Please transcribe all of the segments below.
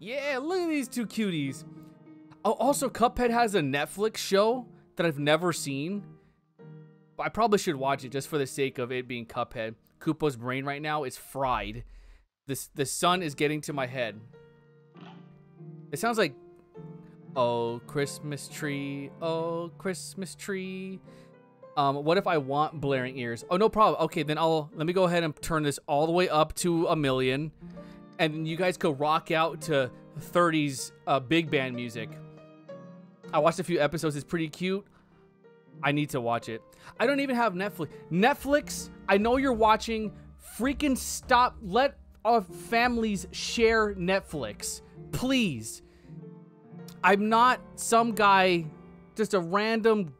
Yeah, look at these two cuties. Oh, also, Cuphead has a Netflix show that I've never seen. I probably should watch it just for the sake of it being Cuphead. Kupo's brain right now is fried. This the sun is getting to my head. It sounds like Oh Christmas tree, oh Christmas tree. Um, what if I want blaring ears? Oh, no problem. Okay, then I'll let me go ahead and turn this all the way up to a million, and you guys could rock out to 30s uh, big band music. I watched a few episodes. It's pretty cute. I need to watch it. I don't even have Netflix. Netflix, I know you're watching. Freaking stop. Let our families share Netflix. Please. I'm not some guy, just a random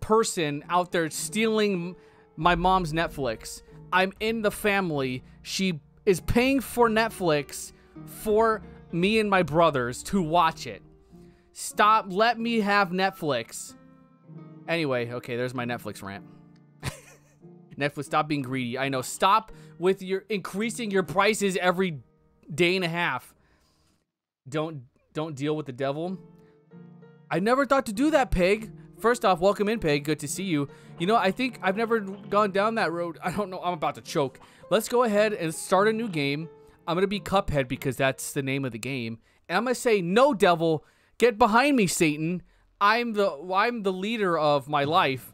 person out there stealing my mom's Netflix. I'm in the family. She is paying for Netflix for me and my brothers to watch it. Stop. Let me have Netflix. Anyway, okay, there's my Netflix rant. Netflix, stop being greedy. I know. Stop with your increasing your prices every day and a half. Don't don't deal with the devil. I never thought to do that, Peg. First off, welcome in, Peg. Good to see you. You know, I think I've never gone down that road. I don't know. I'm about to choke. Let's go ahead and start a new game. I'm going to be Cuphead because that's the name of the game. And I'm going to say, no, devil. Get behind me, Satan. I'm the I'm the leader of my life.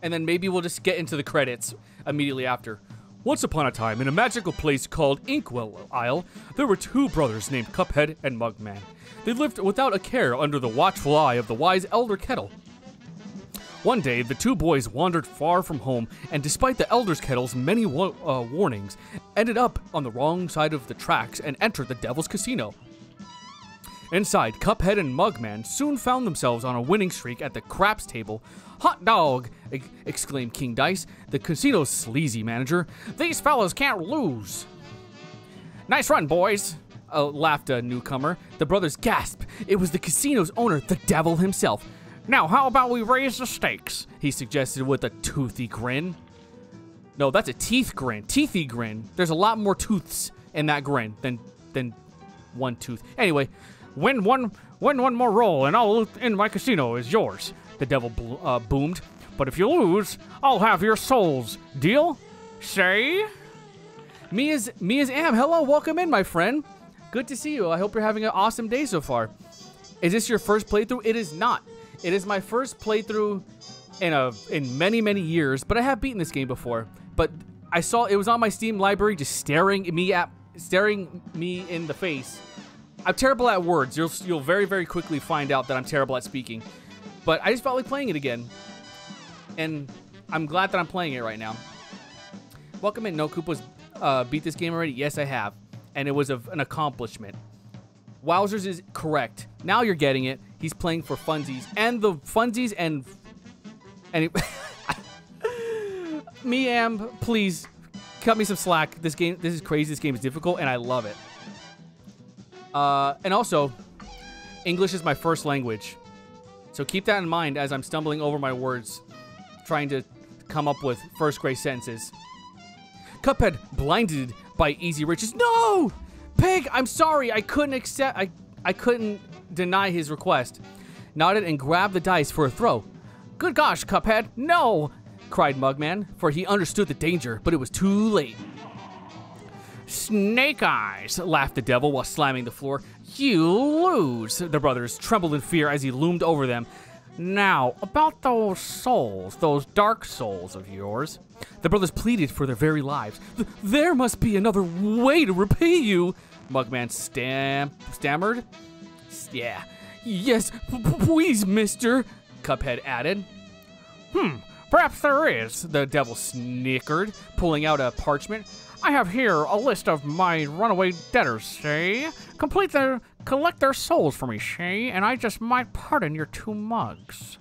And then maybe we'll just get into the credits immediately after. Once upon a time, in a magical place called Inkwell Isle, there were two brothers named Cuphead and Mugman. They lived without a care under the watchful eye of the wise Elder Kettle. One day, the two boys wandered far from home, and despite the Elder's Kettle's many uh, warnings, ended up on the wrong side of the tracks and entered the Devil's Casino. Inside, Cuphead and Mugman soon found themselves on a winning streak at the craps table. Hot dog! ex- exclaimed King Dice, the casino's sleazy manager. These fellas can't lose. Nice run, boys! Uh, laughed a newcomer. The brothers gasped. It was the casino's owner, the devil himself. Now, how about we raise the stakes? He suggested with a toothy grin. No, that's a teeth grin. Teethy grin. There's a lot more tooths in that grin than than one tooth. Anyway, win one win one more roll and all in my casino is yours. The devil uh, boomed. But if you lose, I'll have your souls. Deal? Say? Me is Am. Hello, welcome in, my friend. Good to see you. I hope you're having an awesome day so far. Is this your first playthrough? It is not. It is my first playthrough in a in many many years, but I have beaten this game before. But I saw it was on my Steam library, just staring me at staring me in the face. I'm terrible at words. You'll you'll very very quickly find out that I'm terrible at speaking. But I just felt like playing it again, and I'm glad that I'm playing it right now. Welcome in. No Kupo's uh, beat this game already. Yes, I have, and it was a, an accomplishment. Wowzers is correct. Now you're getting it. He's playing for funsies and the funsies and and me am please cut me some slack. This game this is crazy. This game is difficult and I love it. Uh, and also, English is my first language, so keep that in mind as I'm stumbling over my words, trying to come up with first grade sentences. Cuphead blinded by easy riches. No! Pig, I'm sorry. I couldn't accept I I couldn't deny his request. Nodded and grabbed the dice for a throw. Good gosh, Cuphead, no! cried Mugman, for he understood the danger, but it was too late. Snake eyes, laughed the devil while slamming the floor. You lose. The brothers trembled in fear as he loomed over them. Now, about those souls, those dark souls of yours. The brothers pleaded for their very lives. "Th- There must be another way to repay you, Mugman stam- stammered. Yeah. Yes, please, mister, Cuphead added. Hmm, perhaps there is, the devil snickered, pulling out a parchment. I have here a list of my runaway debtors, say. Complete their collect their souls for me, Shay, and I just might pardon your two mugs.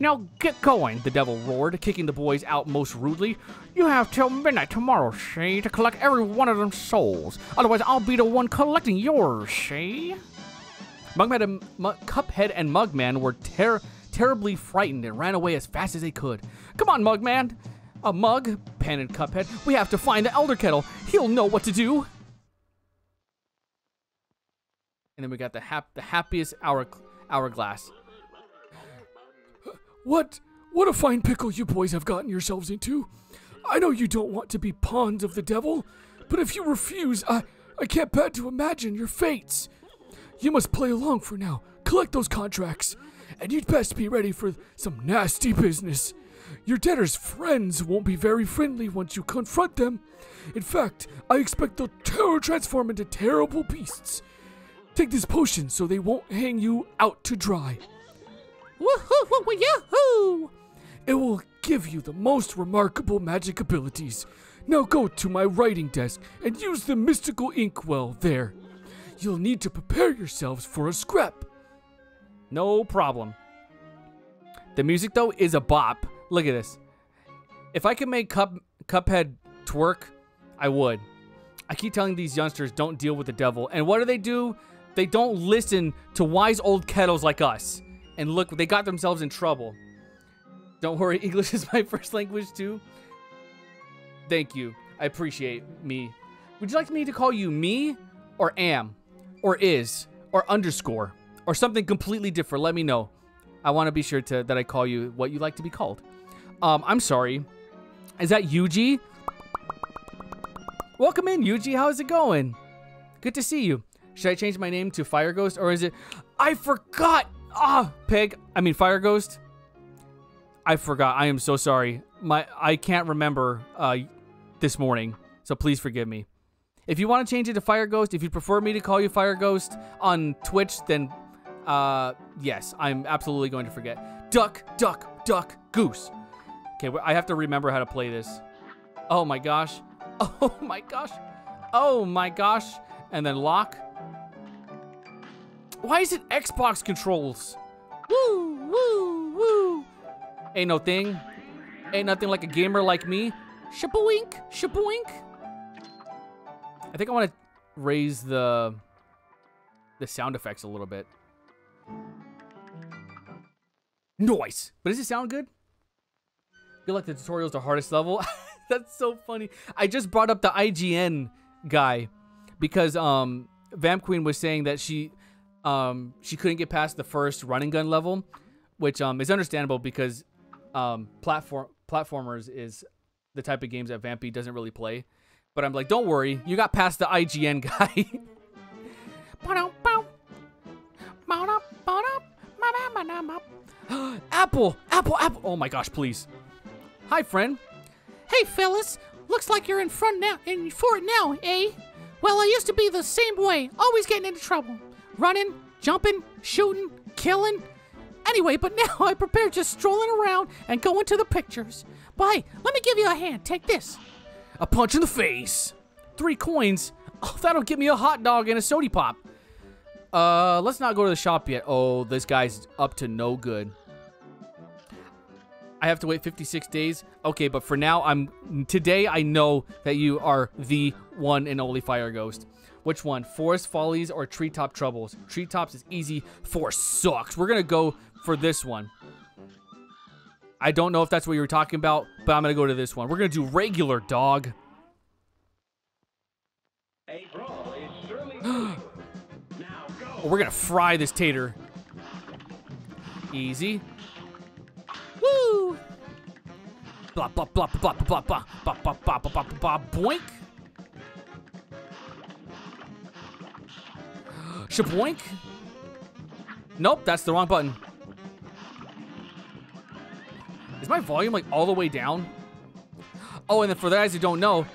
Now get going, the devil roared, kicking the boys out most rudely. You have till midnight tomorrow, Shay, to collect every one of them souls. Otherwise, I'll be the one collecting yours, Shay. Mugman and Mu- Cuphead and Mugman were ter- terribly frightened and ran away as fast as they could. Come on, Mugman! A mug, panted Cuphead. We have to find the Elder Kettle. He'll know what to do. And then we got the hap the happiest hour hourglass. What? What a fine pickle you boys have gotten yourselves into. I know you don't want to be pawns of the devil, but if you refuse, I, I can't bear to imagine your fates. You must play along for now, collect those contracts, and you'd best be ready for some nasty business. Your debtors' friends won't be very friendly once you confront them. In fact, I expect they'll terror transform into terrible beasts. Take this potion so they won't hang you out to dry. Woohoo! Yahoo! It will give you the most remarkable magic abilities. Now go to my writing desk and use the mystical inkwell there. You'll need to prepare yourselves for a scrap. No problem. The music though is a bop. Look at this. If I could make Cup Cuphead twerk, I would. I keep telling these youngsters don't deal with the devil, and what do they do? They don't listen to wise old kettles like us. And look, they got themselves in trouble. Don't worry, English is my first language too. Thank you. I appreciate me. Would you like me to call you me or am or is or underscore or something completely different? Let me know. I want to be sure to that I call you what you like to be called. Um, I'm sorry. Is that Yuji? Welcome in, Yuji. How's it going? Good to see you. Should I change my name to Fire Ghost or is it? I forgot. Ah, Pig. I mean Fire Ghost. I forgot. I am so sorry. My I can't remember uh, this morning, so please forgive me. If you want to change it to Fire Ghost, if you prefer me to call you Fire Ghost on Twitch, then uh, yes, I'm absolutely going to forget. Duck, duck, duck, goose. Okay, I have to remember how to play this. Oh my gosh. Oh my gosh. Oh my gosh. And then lock. Why is it Xbox controls? Woo, woo, woo. Ain't no thing. Ain't nothing like a gamer like me. Shaboink, shaboink. I think I want to raise the the sound effects a little bit. Noise. But does it sound good? feel like the tutorial's the hardest level. That's so funny. I just brought up the IGN guy because um Vamp Queen was saying that she um she couldn't get past the first running gun level, which um is understandable because um platform platformers is the type of games that Vampy doesn't really play. But I'm like, don't worry, you got past the IGN guy. Apple, Apple, Apple. Oh my gosh, please. Hi, friend. Hey, fellas. Looks like you're in front now, in for it now, eh? Well, I used to be the same way, always getting into trouble. Running, jumping, shooting, killing. Anyway, but now I prepare just strolling around and going to the pictures. But hey, let me give you a hand. Take this. A punch in the face. Three coins. Oh, that'll get me a hot dog and a sody pop. Uh, let's not go to the shop yet. Oh, this guy's up to no good. I have to wait 56 days. Okay, but for now, I'm today I know that you are the one and only Fire Ghost. Which one? Forest Follies or Treetop Troubles? Treetops is easy. Forest sucks. We're gonna go for this one. I don't know if that's what you were talking about, but I'm gonna go to this one. We're gonna do regular dog. oh, we're gonna fry this tater. Easy. Woo! Blah blah blah blah blah blah blah blah blah blah blah blah boink. Shaboink. Nope, that's the wrong button. Is my volume like all the way down? Oh, and then for the guys who don't know,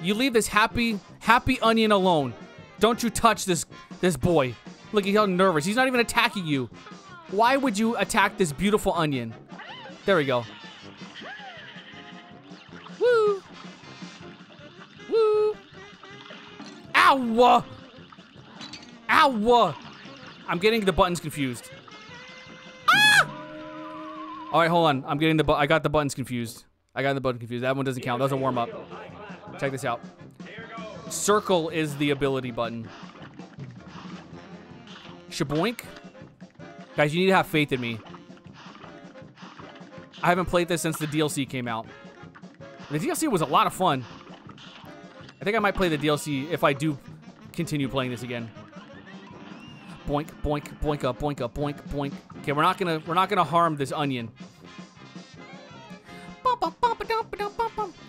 you leave this happy, happy onion alone. Don't you touch this, this boy. Look, he's all nervous. He's not even attacking you. Why would you attack this beautiful onion? There we go. Woo! Woo! Ow! Ow! I'm getting the buttons confused. All right, hold on. I'm getting the bu I got the buttons confused. I got the button confused. That one doesn't count. That was a warm up. Check this out. Circle is the ability button. Shaboink. Guys, you need to have faith in me. I haven't played this since the DLC came out. The DLC was a lot of fun. I think I might play the DLC if I do continue playing this again. Boink, boink, boink up, boink up, boink, boink. Okay, we're not gonna we're not gonna harm this onion.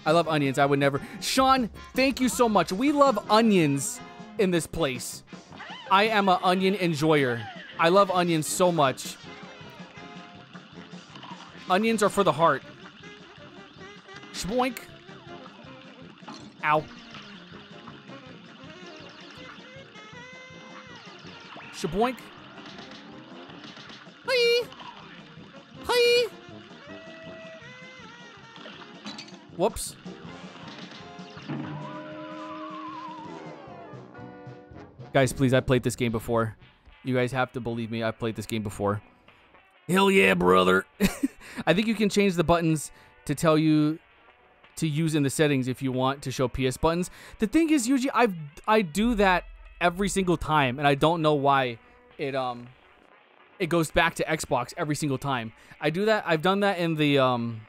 I love onions. I would never. Sean, thank you so much. We love onions in this place. I am an onion enjoyer. I love onions so much. Onions are for the heart. Shboink. Ow. Shaboink. Hi. Hi. Whoops. Guys, please, I played this game before. You guys have to believe me, I played this game before. Hell yeah, brother. I think you can change the buttons to tell you to use in the settings if you want to show PS buttons. The thing is usually I I do that every single time and I don't know why it um it goes back to Xbox every single time. I do that I've done that in the um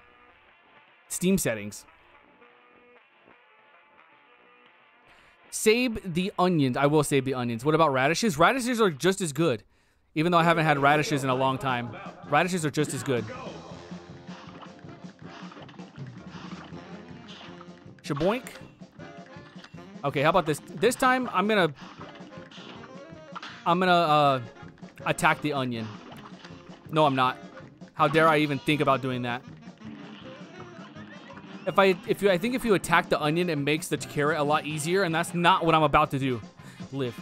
Steam settings. Save the onions. I will save the onions. What about radishes? Radishes are just as good. Even though I haven't had radishes in a long time. Radishes are just as good. Shaboink. Okay, how about this? This time, I'm gonna... I'm gonna, uh, attack the onion. No, I'm not. How dare I even think about doing that? If I, if you, I think if you attack the onion, it makes the carrot a lot easier, and that's not what I'm about to do. Live.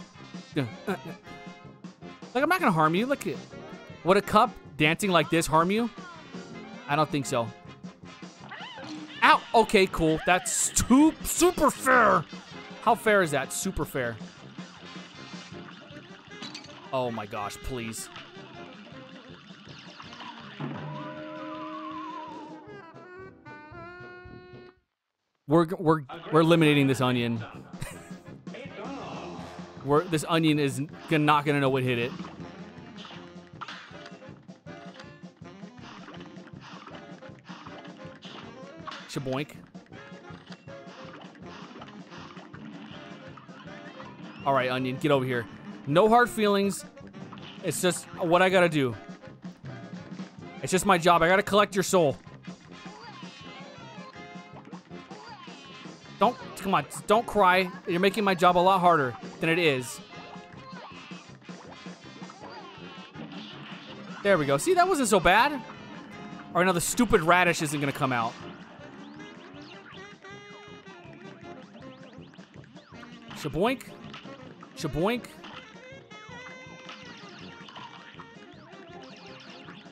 Like, I'm not gonna harm you. Look at, would a cup dancing like this harm you? I don't think so. Ow! Okay, cool. That's too super fair. How fair is that? Super fair. Oh my gosh, please. We're we're we're eliminating this onion. we're this onion is not gonna know what hit it. Shaboink. All right, onion, get over here. No hard feelings. It's just what I gotta do. It's just my job. I gotta collect your soul. Don't, come on, don't cry. You're making my job a lot harder than it is. There we go. See, that wasn't so bad. All right, now the stupid radish isn't gonna come out. Shaboink. Shaboink.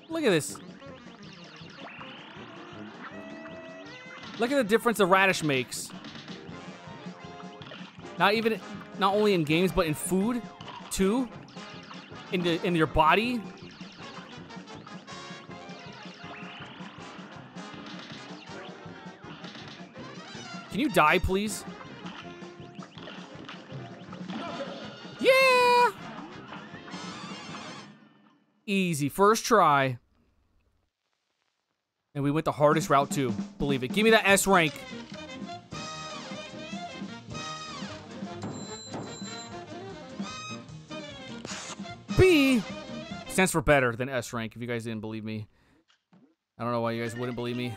Look at this. Look at the difference the radish makes. Not even, not only in games, but in food, too. In the in your body. Can you die, please? Easy. First try. And we went the hardest route too. Believe it. Give me that S rank. B stands for better than S rank, if you guys didn't believe me. I don't know why you guys wouldn't believe me.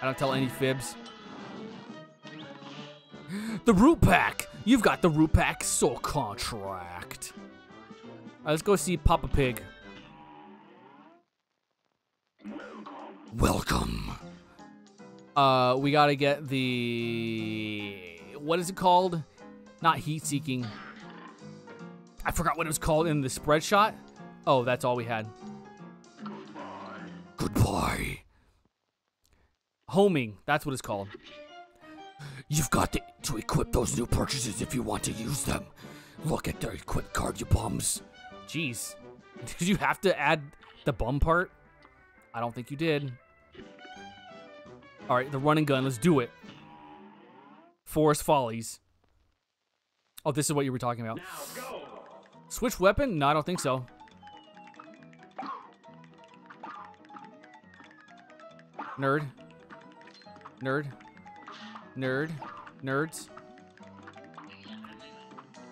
I don't tell any fibs. The root pack! You've got the root pack soul contract. Alright, let's go see Papa Pig. Welcome. Uh, we gotta get the... What is it called? Not heat seeking. I forgot what it was called in the spread shot. Oh, that's all we had. Goodbye. Goodbye. Homing. That's what it's called. You've got to, to equip those new purchases if you want to use them. Look at their equip card, you bums. Jeez. Did you have to add the bum part? I don't think you did. All right, the running gun. Let's do it. Forest Follies. Oh, this is what you were talking about. Switch weapon? No, I don't think so. Nerd. Nerd. Nerd. Nerds.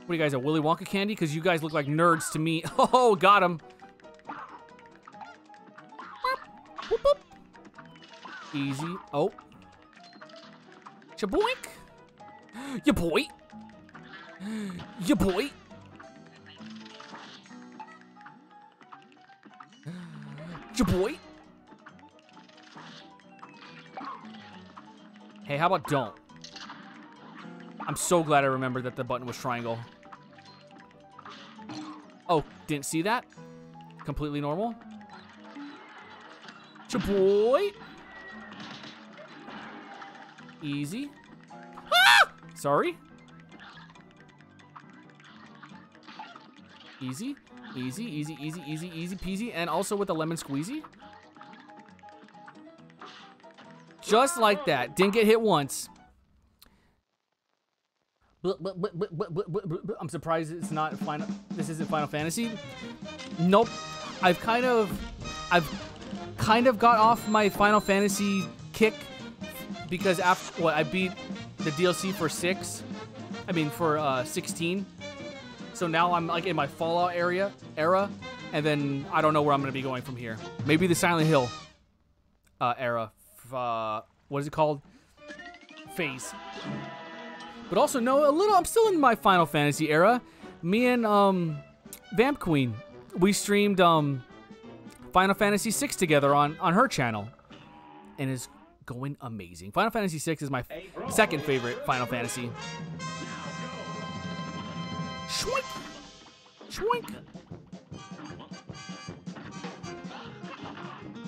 What are you guys, a Willy Wonka candy? Because you guys look like nerds to me. Oh, got him. Easy. Oh. Chaboink. Ya boy. Ya boy. Ya boy. Hey, how about don't? I'm so glad I remembered that the button was triangle. Oh, didn't see that? Completely normal. Chaboy. Easy. Ah! Sorry. Easy, easy, easy, easy, easy, easy peasy, and also with a lemon squeezy. Just like that. Didn't get hit once. I'm surprised it's not final. This isn't Final Fantasy. Nope. I've kind of, I've kind of got off my Final Fantasy kick because after what I beat the DLC for six, I mean for uh, 16. So now I'm like in my Fallout area era, and then I don't know where I'm gonna be going from here. Maybe the Silent Hill uh, era. Uh, what is it called? Phase. But also no, a little. I'm still in my Final Fantasy era. Me and um, Vamp Queen, we streamed um, Final Fantasy VI together on on her channel, and is going amazing. Final Fantasy VI is my second favorite Final Fantasy. Shwink! Shwink!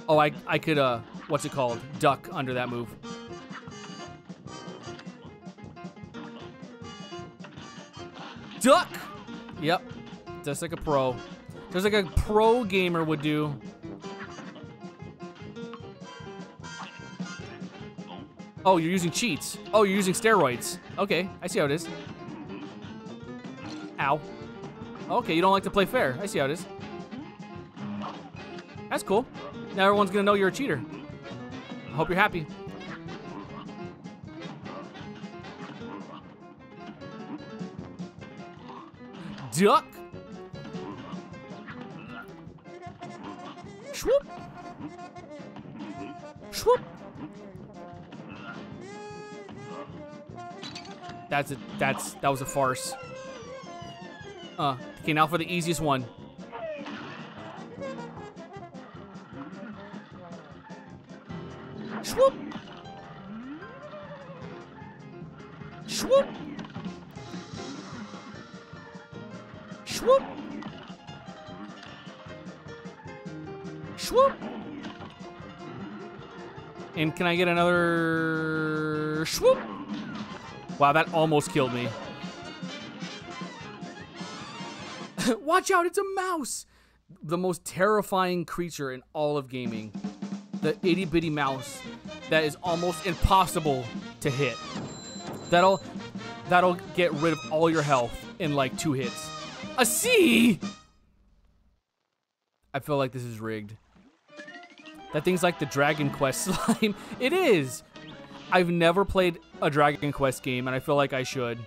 Oh, I, I could, uh, what's it called? Duck under that move. Duck! Yep. Just like a pro. Just like a pro gamer would do. Oh, you're using cheats. Oh, you're using steroids. Okay, I see how it is. Ow. Okay, you don't like to play fair. I see how it is. That's cool. Now everyone's gonna know you're a cheater. I hope you're happy. Duck. That's a that's that was a farce. Uh, okay, now for the easiest one. Swoop. Swoop. Swoop. Swoop. And can I get another swoop? Wow, that almost killed me. Watch out, it's a mouse! The most terrifying creature in all of gaming. The itty bitty mouse that is almost impossible to hit. That'll that'll get rid of all your health in like two hits. A C! I feel like this is rigged. That thing's like the Dragon Quest slime. It is! I've never played a Dragon Quest game, and I feel like I should.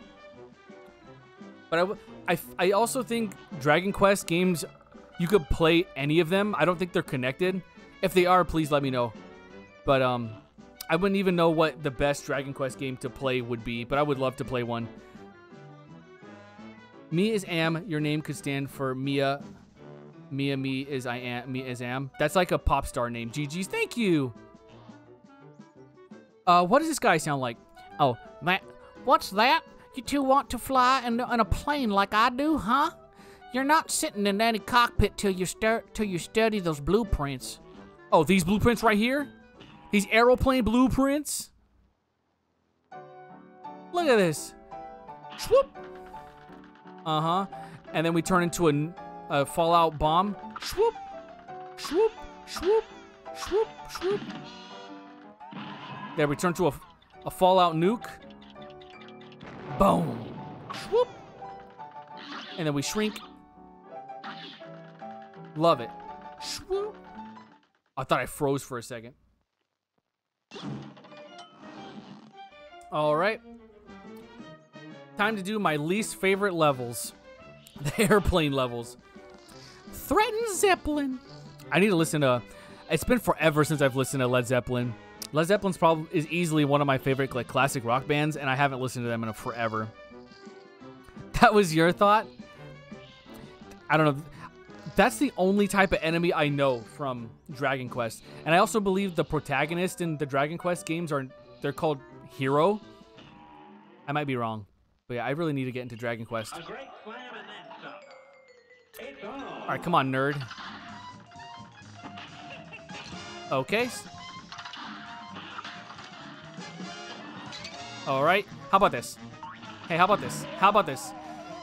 But I, I, I also think Dragon Quest games, you could play any of them. I don't think they're connected. If they are, please let me know. But um, I wouldn't even know what the best Dragon Quest game to play would be, but I would love to play one. Me is Am. Your name could stand for Mia. Mia, me is I am. Me is Am. That's like a pop star name. GG's. Thank you. Uh, what does this guy sound like? Oh, that. What's that? You two want to fly in, in a plane like I do, huh? You're not sitting in any cockpit till you start till you study those blueprints. Oh, these blueprints right here? These aeroplane blueprints? Look at this. Swoop. Uh-huh. And then we turn into a, a fallout bomb. Swoop. Swoop. Swoop. Swoop. Swoop. There, we turn to a, a fallout nuke. Boom. Swoop. And then we shrink. Love it. Swoop. I thought I froze for a second. All right. Time to do my least favorite levels. The airplane levels. Threaten Zeppelin. I need to listen to. It's been forever since I've listened to Led Zeppelin. Led Zeppelin's probably is easily one of my favorite like classic rock bands, and I haven't listened to them in a forever. That was your thought. I don't know. That's the only type of enemy I know from Dragon Quest, and I also believe the protagonist in the Dragon Quest games are they're called Hero. I might be wrong, but yeah, I really need to get into Dragon Quest. A great slam and then some. It's on. All right, come on, nerd. Okay. All right. How about this? Hey, how about this? How about this?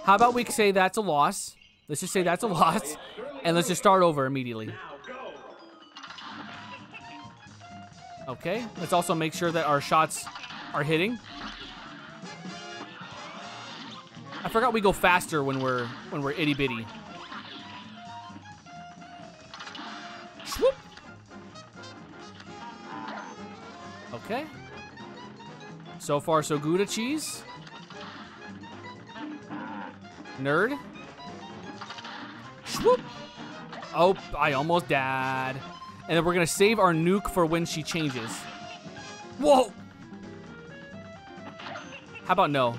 How about we say that's a loss? Let's just say that's a loss, and let's just start over immediately. Okay. Let's also make sure that our shots are hitting. I forgot we go faster when we're when we're itty bitty. Swoop. Okay. So far, so good. Cheese. Nerd. Swoop. Oh, I almost died. And then we're gonna save our nuke for when she changes. Whoa! How about no?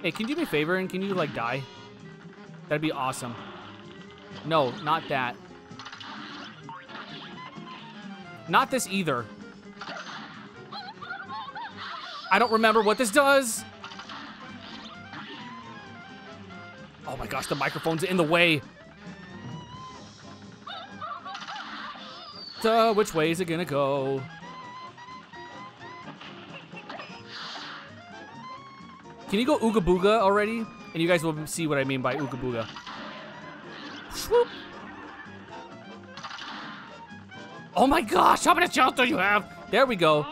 Hey, can you do me a favor and can you like die? That'd be awesome. No, not that. Not this either. I don't remember what this does. Oh my gosh, the microphone's in the way. Duh, which way is it gonna go? Can you go Ooga Booga already? And you guys will see what I mean by Ooga Booga. Swoop. Oh my gosh, how many shots do you have? There we go.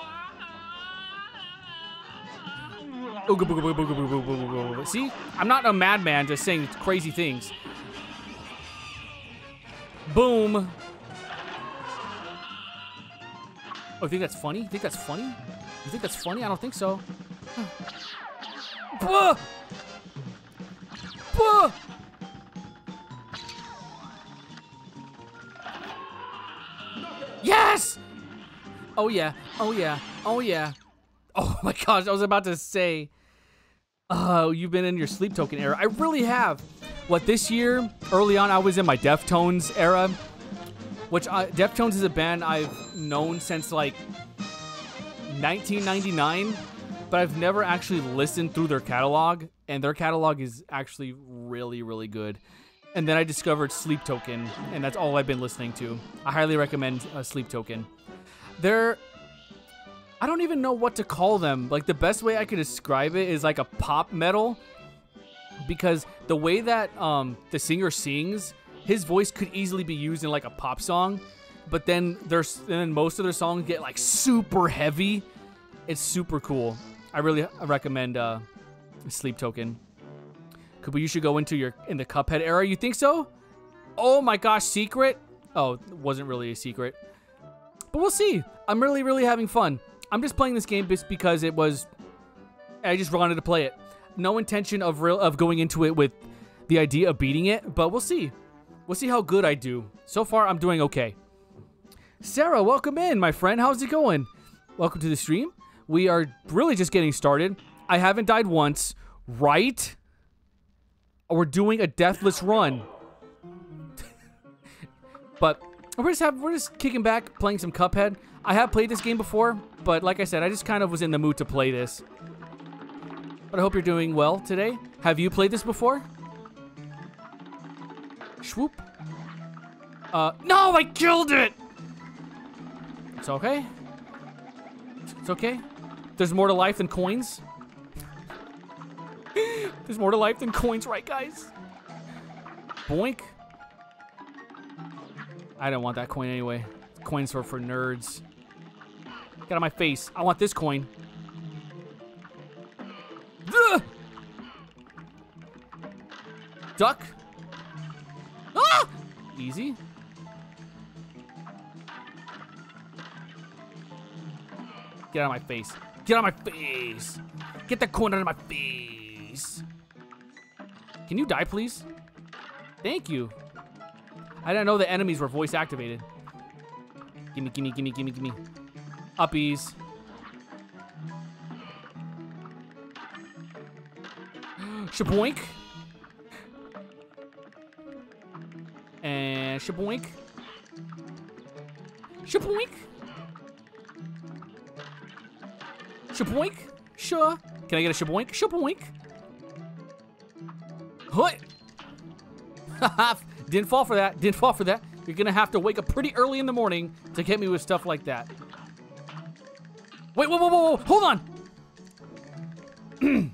Ooga Booga Booga Booga Booga Booga Booga. See? I'm not a madman just saying crazy things. Boom. Oh, you think that's funny? You think that's funny? You think that's funny? I don't think so. Buh! Buh! Yes! Oh yeah, oh yeah, oh yeah. Oh my gosh, I was about to say, oh, you've been in your sleep token era. I really have. What, this year, early on, I was in my Deftones era, which I, Deftones is a band I've known since like 1999, but I've never actually listened through their catalog, and their catalog is actually really, really good. And then I discovered Sleep Token, and that's all I've been listening to. I highly recommend uh, Sleep Token. They're I don't even know what to call them. Like the best way I could describe it is like a pop metal because the way that um the singer sings, his voice could easily be used in like a pop song, but then there's then most of their songs get like super heavy. It's super cool. I really recommend uh Sleep Token. Could you should go into your in the Cuphead era? You think so? Oh my gosh, secret? Oh, wasn't really a secret. But we'll see. I'm really, really having fun. I'm just playing this game just because it was. I just wanted to play it. No intention of real of going into it with the idea of beating it, but we'll see. We'll see how good I do. So far, I'm doing okay. Sarah, welcome in, my friend. How's it going? Welcome to the stream. We are really just getting started. I haven't died once, right? We're doing a deathless run. but we're just have we're just kicking back, playing some Cuphead. I have played this game before, but like I said, I just kind of was in the mood to play this. But I hope you're doing well today. Have you played this before? Swoop. Uh, no, I killed it! It's okay. It's okay. There's more to life than coins. There's more to life than coins, right, guys? Boink. I don't want that coin anyway. Coins are for nerds. Get out of my face. I want this coin. Ugh! Duck. Ah! Easy. Get out of my face. Get out of my face. Get that coin out of my face. Can you die, please? Thank you. I didn't know the enemies were voice activated. Gimme, gimme, gimme, gimme, gimme. Uppies. Shaboink. And shaboink. Shaboink. Shaboink. Sure. Can I get a shaboink? Shaboink. What? Didn't fall for that. Didn't fall for that. You're gonna have to wake up pretty early in the morning to get me with stuff like that. Wait, whoa, whoa, whoa, whoa. Hold on.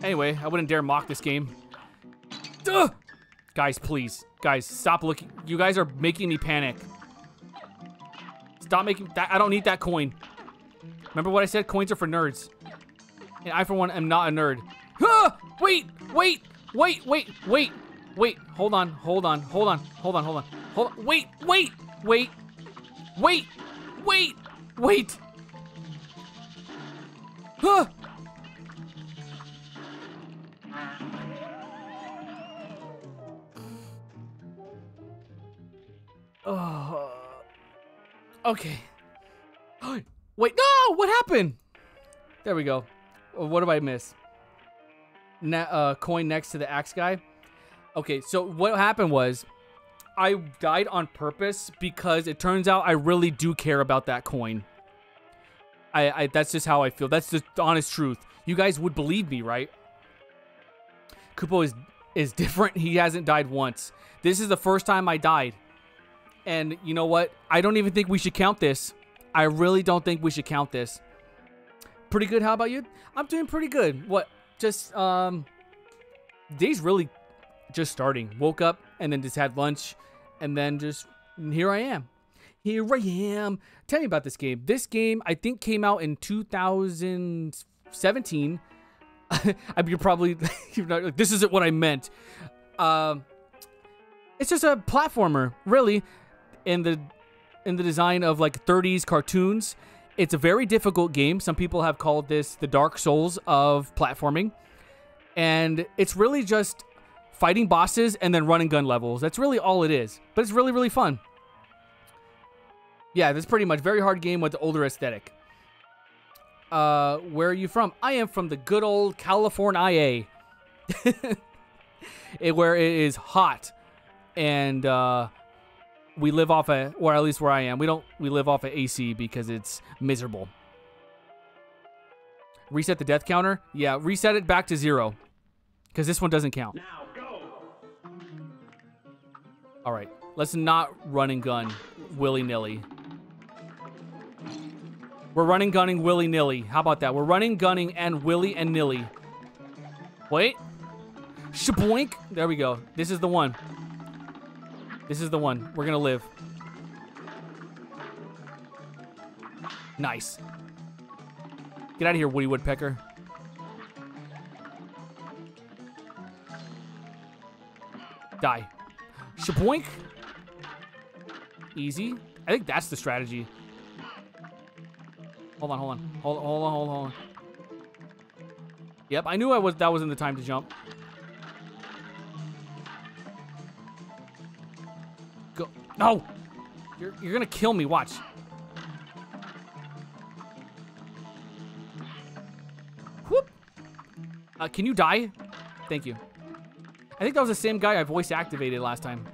anyway, I wouldn't dare mock this game. Duh! Guys, please. Guys, stop looking. You guys are making me panic. Stop making that. I don't need that coin. Remember what I said? Coins are for nerds. And I, for one, am not a nerd. Ah! Wait, wait, wait, wait, wait, wait. Hold on, hold on, hold on, hold on, hold on, hold on. Wait, wait, wait, wait, wait, wait. Ah! Oh. Okay. Wait, no! What happened? There we go. Uh, What did I miss? Na uh, coin next to the axe guy. Okay, so what happened was I died on purpose because it turns out I really do care about that coin. I, I that's just how I feel. That's the honest truth. You guys would believe me, right? Kupo is is different. He hasn't died once. This is the first time I died. And you know what? I don't even think we should count this. I really don't think we should count this. Pretty good. How about you? I'm doing pretty good. What? Just um day's really just starting. Woke up and then just had lunch and then just here I am. Here I am. Tell me about this game. This game I think came out in 2017. I you're probably you're not, like, this isn't what I meant. Um, it's just a platformer, really, in the in the design of like 30s cartoons. It's a very difficult game. Some people have called this the Dark Souls of platforming, and it's really just fighting bosses and then running gun levels. That's really all it is. But it's really really fun. Yeah, that's pretty much very hard game with the older aesthetic. Uh, where are you from? I am from the good old California, it, where it is hot, and uh, we live off a, or at least where I am, we don't, we live off of AC because it's miserable. Reset the death counter? Yeah, reset it back to zero, because this one doesn't count. Now. All right, let's not run and gun willy nilly. We're running gunning willy nilly. How about that? We're running gunning and willy and nilly. Wait. Shaboink. There we go. This is the one. This is the one. We're gonna live. Nice. Get out of here, Woody Woodpecker. Die. Shaboink. Easy. I think that's the strategy. Hold on, hold on. Hold, on, hold on, hold on. Yep, I knew I was that wasn't the time to jump. Go. No! You're, you're gonna kill me, watch. Whoop! Uh, can you die? Thank you. I think that was the same guy I voice activated last time.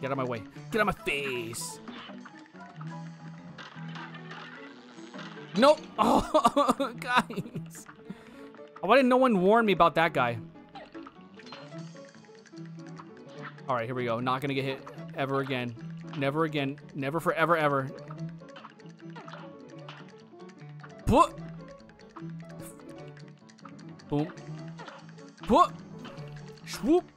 Get out of my way. Get out of my face. Nope. Oh, guys. Oh, why didn't no one warn me about that guy? All right, here we go. Not gonna get hit ever again. Never again. Never forever, ever. Put. Boom. Put. Swoop.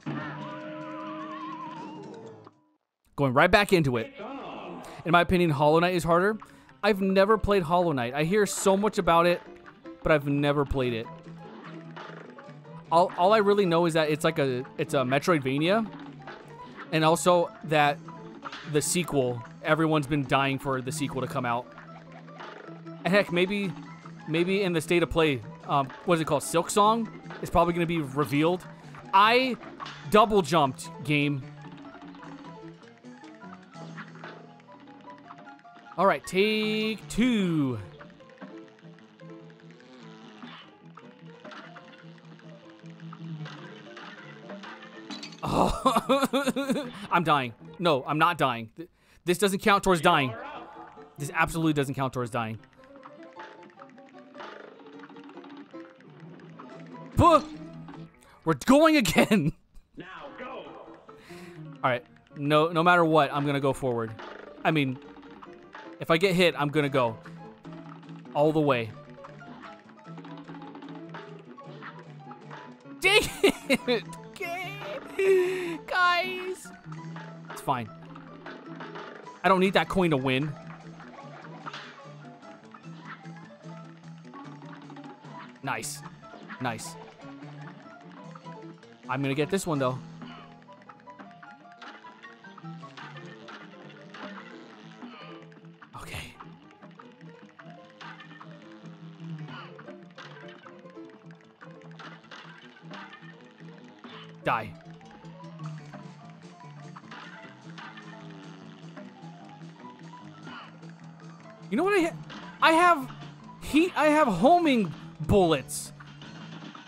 Going right back into it. In my opinion, Hollow Knight is harder. I've never played Hollow Knight. I hear so much about it, but I've never played it. All, all I really know is that it's like a it's a Metroidvania, and also that the sequel everyone's been dying for the sequel to come out. And heck, maybe, maybe in the state of play, um, what is it called? Silksong is probably going to be revealed. I double jumped game. All right, take two. Oh, I'm dying. No, I'm not dying. This doesn't count towards dying. This absolutely doesn't count towards dying. Buh! We're going again. Now go. All right. No, no matter what, I'm gonna go forward. I mean, if I get hit, I'm gonna go all the way. Dang it! Okay. Guys, it's fine. I don't need that coin to win. Nice, nice. I'm gonna get this one though. Okay. Die. You know what I ha- I have heat I have homing bullets.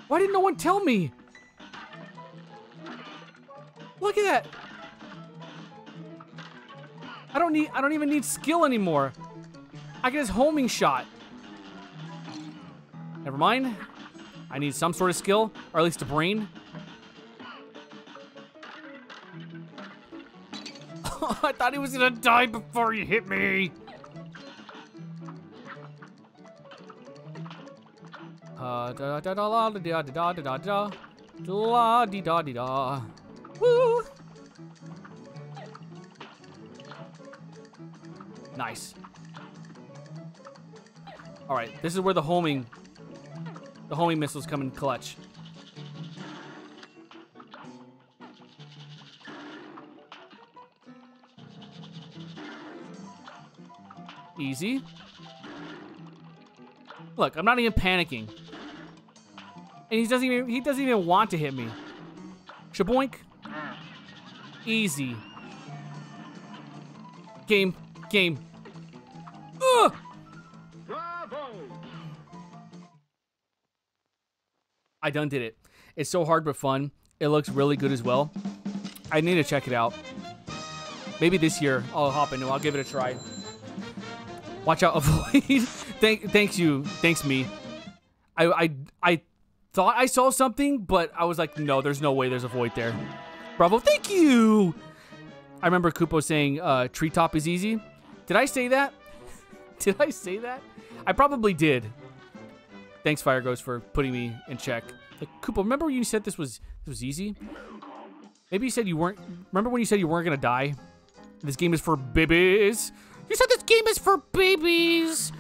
Why didn't no one tell me? That. I don't need I don't even need skill anymore. I get his homing shot. Never mind. I need some sort of skill, or at least a brain. I thought he was gonna die before he hit me. Uh, da da da da da da da da da di da di da. Nice. All right, this is where the homing, the homing missiles come in clutch. Easy. Look, I'm not even panicking. And he doesn't even he doesn't even want to hit me. Shaboink. Easy. Game. Game. I done did it. It's so hard but fun. It looks really good as well. I need to check it out. Maybe this year I'll hop into. I'll give it a try. Watch out, avoid. Thank, thanks you, thanks me. I, I, I thought I saw something, but I was like, no, there's no way there's a void there. Bravo, thank you. I remember Kupo saying uh, treetop is easy. Did I say that? did I say that? I probably did. Thanks, Fire Ghost, for putting me in check. Like, Kupo, remember when you said this was this was easy? Maybe you said you weren't. Remember when you said you weren't gonna die? This game is for babies. You said this game is for babies.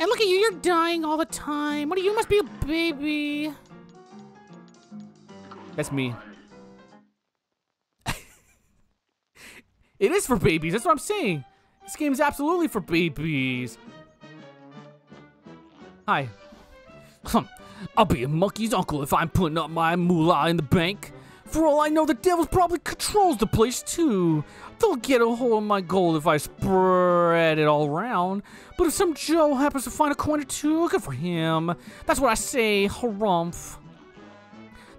And look at you, you're dying all the time. What are you? You must be a baby. That's me. it is for babies. That's what I'm saying. This game is absolutely for babies. Hi. Hum. I'll be a monkey's uncle if I'm putting up my moolah in the bank. For all I know, the devil probably controls the place too. They'll get a hold of my gold if I spread it all around. But if some Joe happens to find a coin or two, good for him. That's what I say, harumph.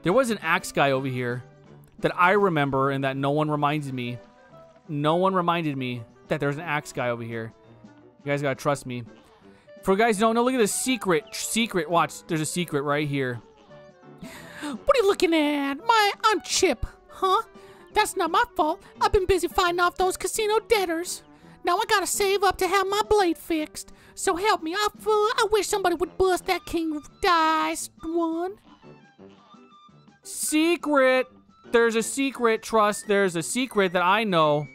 There was an axe guy over here that I remember and that no one reminded me. No one reminded me that there's an axe guy over here. You guys gotta trust me. For guys don't know, look at this secret. Secret. Watch. There's a secret right here. What are you looking at? My, I'm Chip. Huh? That's not my fault. I've been busy fighting off those casino debtors. Now I gotta save up to have my blade fixed. So help me. I, uh, I wish somebody would bust that king of dice one. Secret. There's a secret, trust. There's a secret that I know.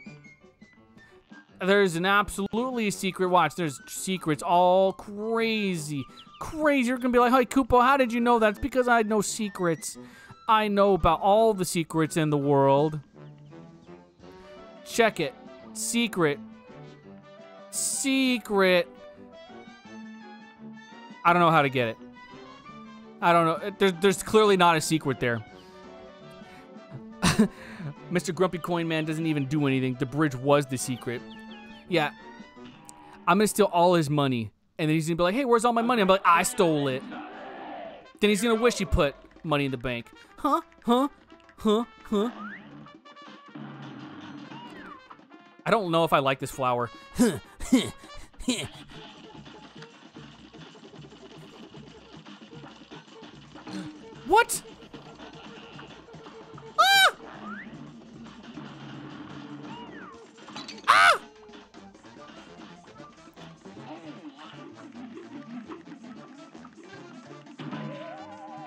There's an absolutely secret. Watch, there's secrets all crazy. Crazy. You're gonna be like, hey, Kupo, how did you know that? It's because I know secrets. I know about all the secrets in the world. Check it. Secret. Secret. I don't know how to get it. I don't know. Uh, there's, there's clearly not a secret there. Mr. Grumpy Coin Man doesn't even do anything. The bridge was the secret. Yeah. I'm gonna steal all his money. And then he's gonna be like, hey, where's all my money? I'm like, I stole it. Then he's gonna wish he put money in the bank. Huh? Huh? Huh? Huh? I don't know if I like this flower. what?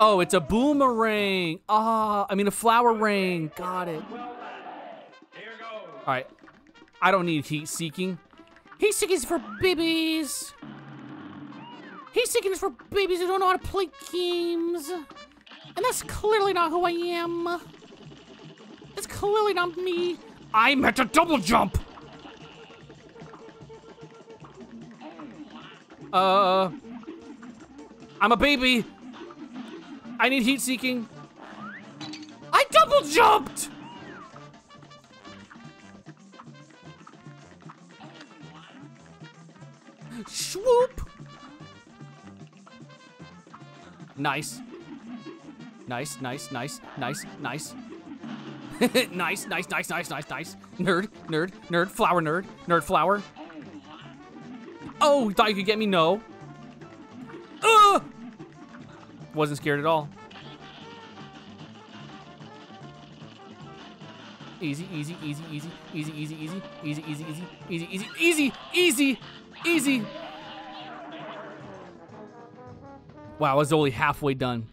Oh, it's a boomerang. Ah, I mean a flower ring. Got it. All right. I don't need heat seeking. Heat seeking is for babies. Heat seeking is for babies who don't know how to play games. And that's clearly not who I am. That's clearly not me. I'm meant a double jump. Uh, I'm a baby. I need heat seeking. I double jumped. Swoop. Nice. Nice, nice, nice, nice, nice. nice, nice, nice, nice, nice, nice. Nerd, nerd, nerd, flower nerd, nerd flower. Oh, thought you could get me? No. Ugh! Wasn't scared at all. Easy, easy, easy, easy, easy, easy, easy, easy, easy, easy, easy, easy, easy, easy, easy. Wow, I was only halfway done.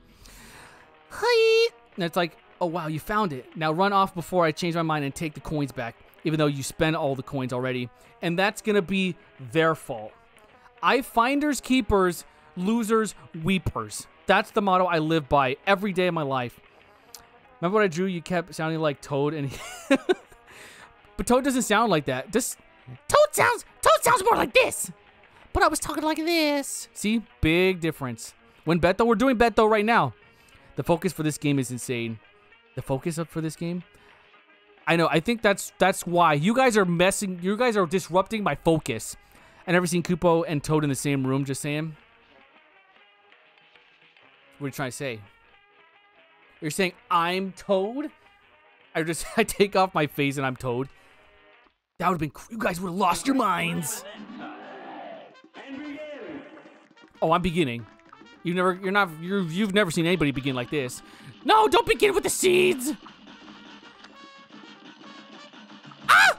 Hi. And it's like, oh wow, you found it. Now run off before I change my mind and take the coins back, even though you spent all the coins already. And that's gonna be their fault. I finders keepers, losers weepers. That's the motto I live by every day of my life. Remember what I drew? You kept sounding like Toad, and but Toad doesn't sound like that. Just Toad sounds Toad sounds more like this. But I was talking like this. see, big difference. When Beto, we're doing Beto right now. The focus for this game is insane. The focus up for this game. I know. I think that's that's why you guys are messing. You guys are disrupting my focus. I never seen Kupo and Toad in the same room. Just saying. What are you trying to say? You're saying I'm Toad? I just I take off my face and I'm Toad. That would have been. You guys would have lost your minds. Oh, I'm beginning. You've never. You're not. You're. You've never seen anybody begin like this. No, don't begin with the seeds. Ah!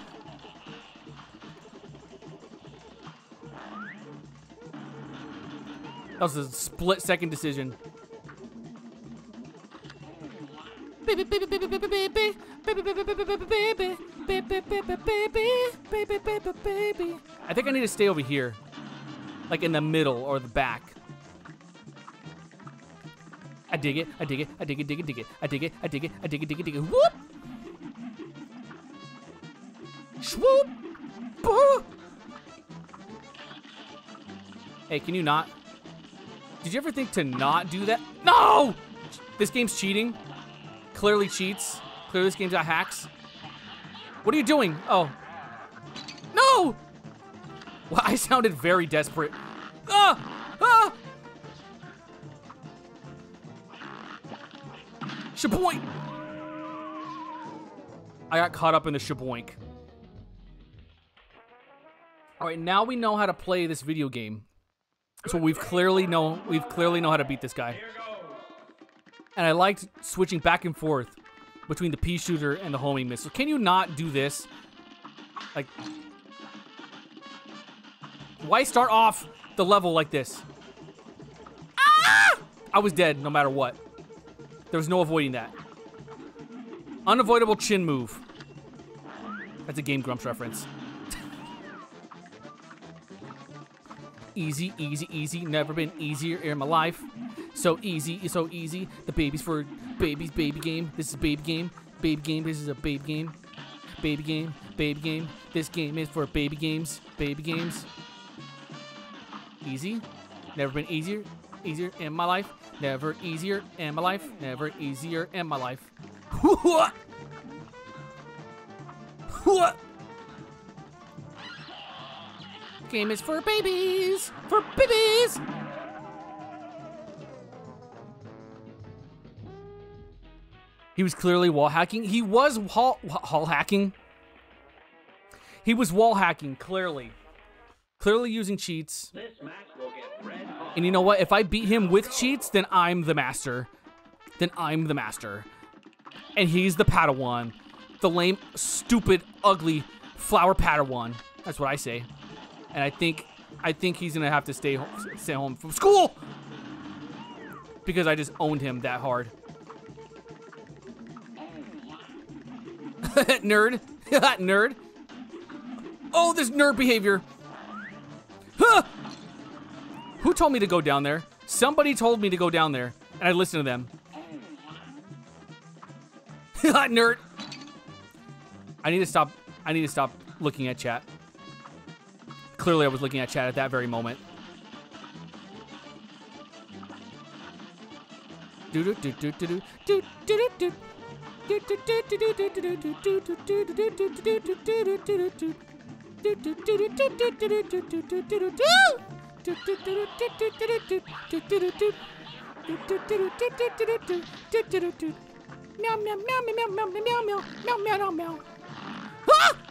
That was a split second decision. I think I need to stay over here. Like in the middle or the back. I dig it, I dig it, I dig it, dig it, dig it, I dig it, I dig it, I dig it, dig it, dig it. Whoop! Swoop! Boo! Hey, can you not? Did you ever think to not do that? No! This game's cheating. Clearly cheats. Clearly this game's got hacks. What are you doing? Oh. No! Well, I sounded very desperate. Ah! Ah! Shaboink! I got caught up in the shaboink. All right, now we know how to play this video game. So we've clearly know we've clearly know how to beat this guy. And I liked switching back and forth between the pea shooter and the homing missile. Can you not do this? Like why start off the level like this? Ah! I was dead no matter what. There was no avoiding that. Unavoidable chin move. That's a Game Grumps reference. Easy, easy, easy. Never been easier in my life. So easy, so easy. The baby's for babies, baby game. This is baby game. Baby game. This is a baby game. Baby game. Baby game. This game is for baby games. Baby games. Easy. Never been easier, easier in my life. Never easier in my life. Never easier in my life. What? What? Game is for babies. For babies. He was clearly wall hacking. He was wall, wall hacking. He was wall hacking, clearly. Clearly using cheats. And you know what? If I beat him with cheats, then I'm the master. Then I'm the master. And he's the Padawan. The lame, stupid, ugly flower Padawan. That's what I say. And I think I think he's gonna have to stay home, stay home from school because I just owned him that hard. nerd, nerd. Oh, this nerd behavior. Huh! Who told me to go down there? Somebody told me to go down there, and I listened to them. Nerd. I need to stop. I need to stop looking at chat. Clearly, I was looking at chat at that very moment. Meow meow meow meow meow meow meow meow meow meow meow meow. Ah!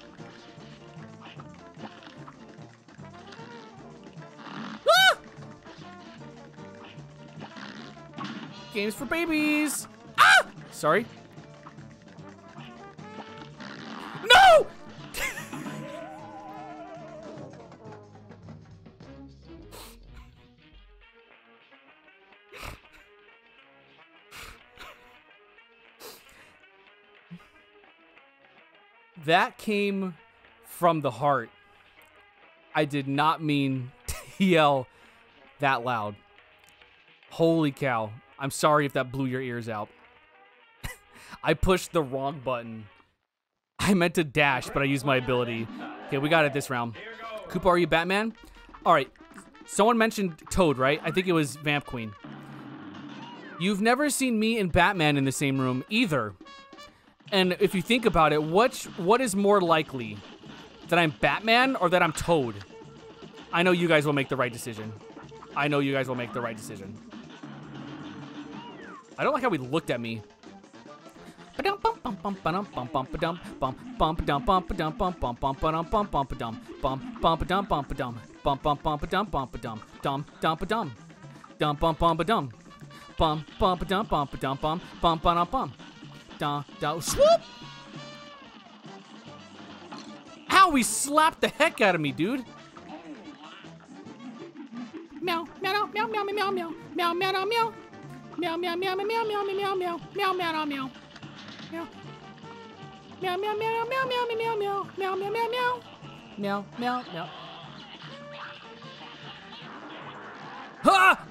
Games for babies. Ah! Sorry. No! that came from the heart. I did not mean to yell that loud. Holy cow. I'm sorry if that blew your ears out. I pushed the wrong button. I meant to dash, but I used my ability. Okay, we got it this round. Kupo, are you Batman? All right. Someone mentioned Toad, right? I think it was Vamp Queen. You've never seen me and Batman in the same room either. And if you think about it, what what is more likely? That I'm Batman or that I'm Toad? I know you guys will make the right decision. I know you guys will make the right decision. I don't like how he looked at me. Swoop! Ow, he slapped the heck out of me, dude. Meow meow meow meow meow meow meow meow meow meow. Meow meow meow meow meow meow meow meow meow meow meow meow. Meow. Meow meow meow meow meow meow meow meow meow meow meow. Meow, meow, meow. meow, meow. Ha!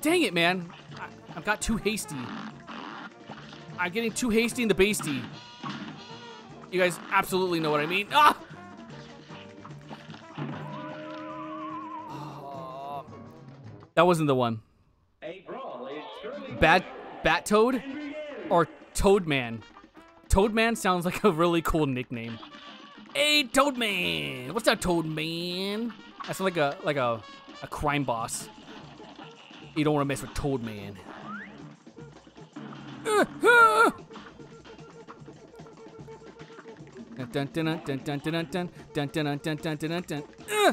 Dang it, man. I, I got too hasty. I'm getting too hasty in the basty. You guys absolutely know what I mean. Ah! Oh. That wasn't the one. Bad Bat Toad or Toadman. Toadman sounds like a really cool nickname. Hey, Toadman! What's up, Toadman? That's like a like a a crime boss. You don't want to mess with Toadman. Uh, uh. Uh.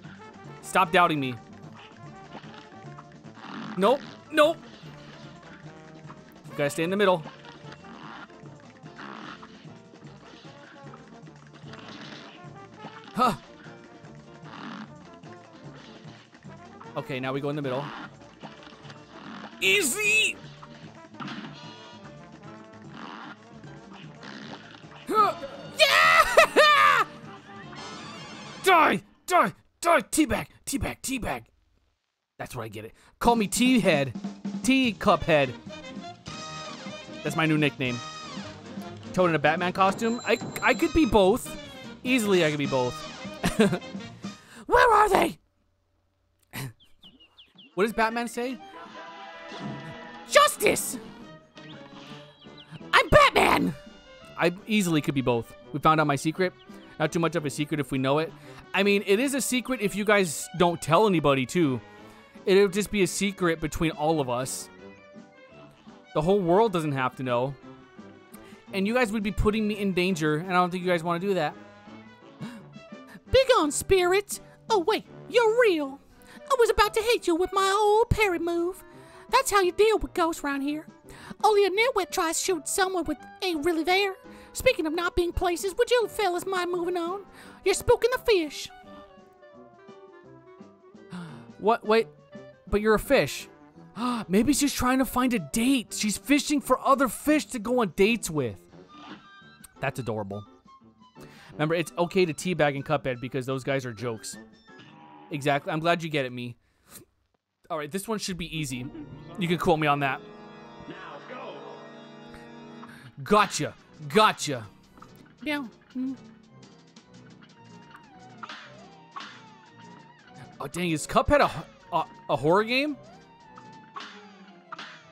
Stop doubting me. Nope, nope. You gotta stay in the middle. Huh. Okay, now we go in the middle. Easy! Teabag! That's where I get it. Call me Tea Head. Tea Cuphead. That's my new nickname. Toad in a Batman costume. I I could be both. Easily, I could be both. Where are they? What does Batman say? Justice! I'm Batman! I easily could be both. We found out my secret. Not too much of a secret if we know it. I mean, it is a secret if you guys don't tell anybody, too. It'll just be a secret between all of us. The whole world doesn't have to know. And you guys would be putting me in danger, and I don't think you guys want to do that. Big on spirit! Oh, wait, you're real. I was about to hit you with my old parry move. That's how you deal with ghosts around here. Only a nitwit tries to shoot someone with ain't really there. Speaking of not being places, would you fellas mind moving on? You're spooking the fish. What? Wait. But you're a fish. Maybe she's trying to find a date. She's fishing for other fish to go on dates with. That's adorable. Remember, it's okay to teabag and Cuphead because those guys are jokes. Exactly. I'm glad you get it, me. All right, this one should be easy. You can quote me on that. Now go. Gotcha. Gotcha. Yeah. mm. Oh dang, is Cuphead a, a a horror game?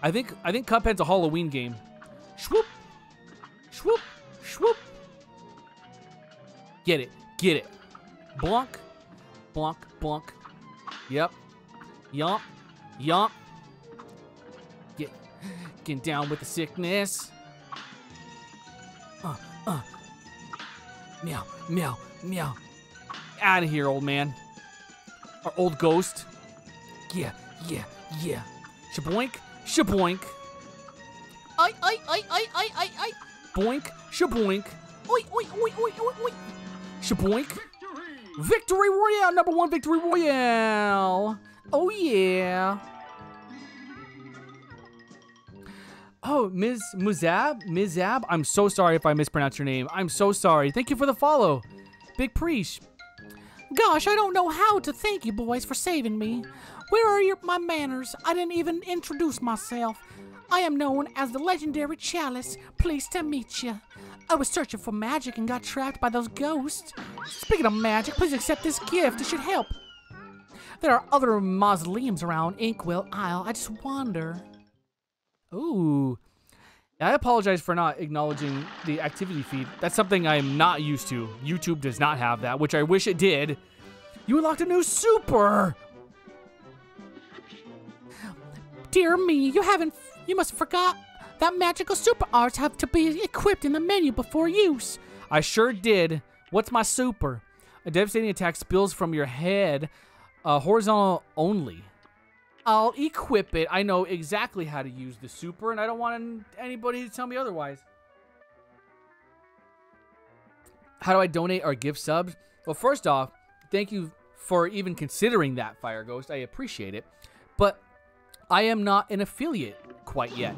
I think I think Cuphead's a Halloween game. Swoop, swoop, swoop. Get it, get it. Blonk, blonk, blonk. Yep, yump, yump. Get getting down with the sickness. Uh, uh. Meow, meow, meow. Out of here, old man. Our old ghost. Yeah, yeah, yeah. Shaboink, shaboink, Oi, oi, oi, oi, oi, oi, oi. boink, shaboink, Oi, oi, oi, oi, oi, oi. shaboink. Victory Royale, number one Victory Royale. Oh yeah. Oh, Ms. Muzab? Mizab? I'm so sorry if I mispronounced your name. I'm so sorry. Thank you for the follow. Big Preach. Gosh, I don't know how to thank you boys for saving me. Where are your my manners? I didn't even introduce myself. I am known as the legendary Chalice. Pleased to meet you. I was searching for magic and got trapped by those ghosts. Speaking of magic, please accept this gift. It should help. There are other mausoleums around Inkwell Isle. I just wonder. Ooh. I apologize for not acknowledging the activity feed. That's something I'm not used to. YouTube does not have that, which I wish it did. You unlocked a new super! Dear me, you haven't. You must have forgot that magical super arts have to be equipped in the menu before use. I sure did. What's my super? A devastating attack spills from your head, uh, horizontal only. I'll equip it. I know exactly how to use the super, and I don't want anybody to tell me otherwise. How do I donate or give subs? Well, first off, thank you for even considering that, Fire Ghost. I appreciate it. But I am not an affiliate quite yet.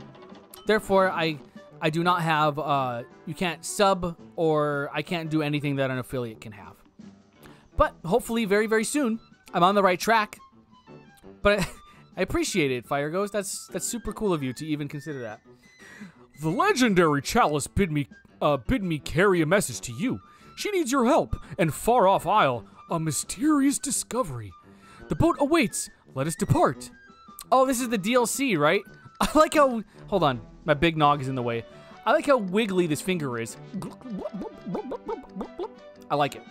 Therefore, I I do not have uh you can't sub or I can't do anything that an affiliate can have. But hopefully very very soon I'm on the right track. But I, appreciate it, Fire Ghost. That's that's super cool of you to even consider that. The legendary Chalice bid me uh, bid me carry a message to you. She needs your help, and far off isle, a mysterious discovery. The boat awaits. Let us depart. Oh, this is the DLC, right? I like how hold on, my big nog is in the way. I like how wiggly this finger is. I like it.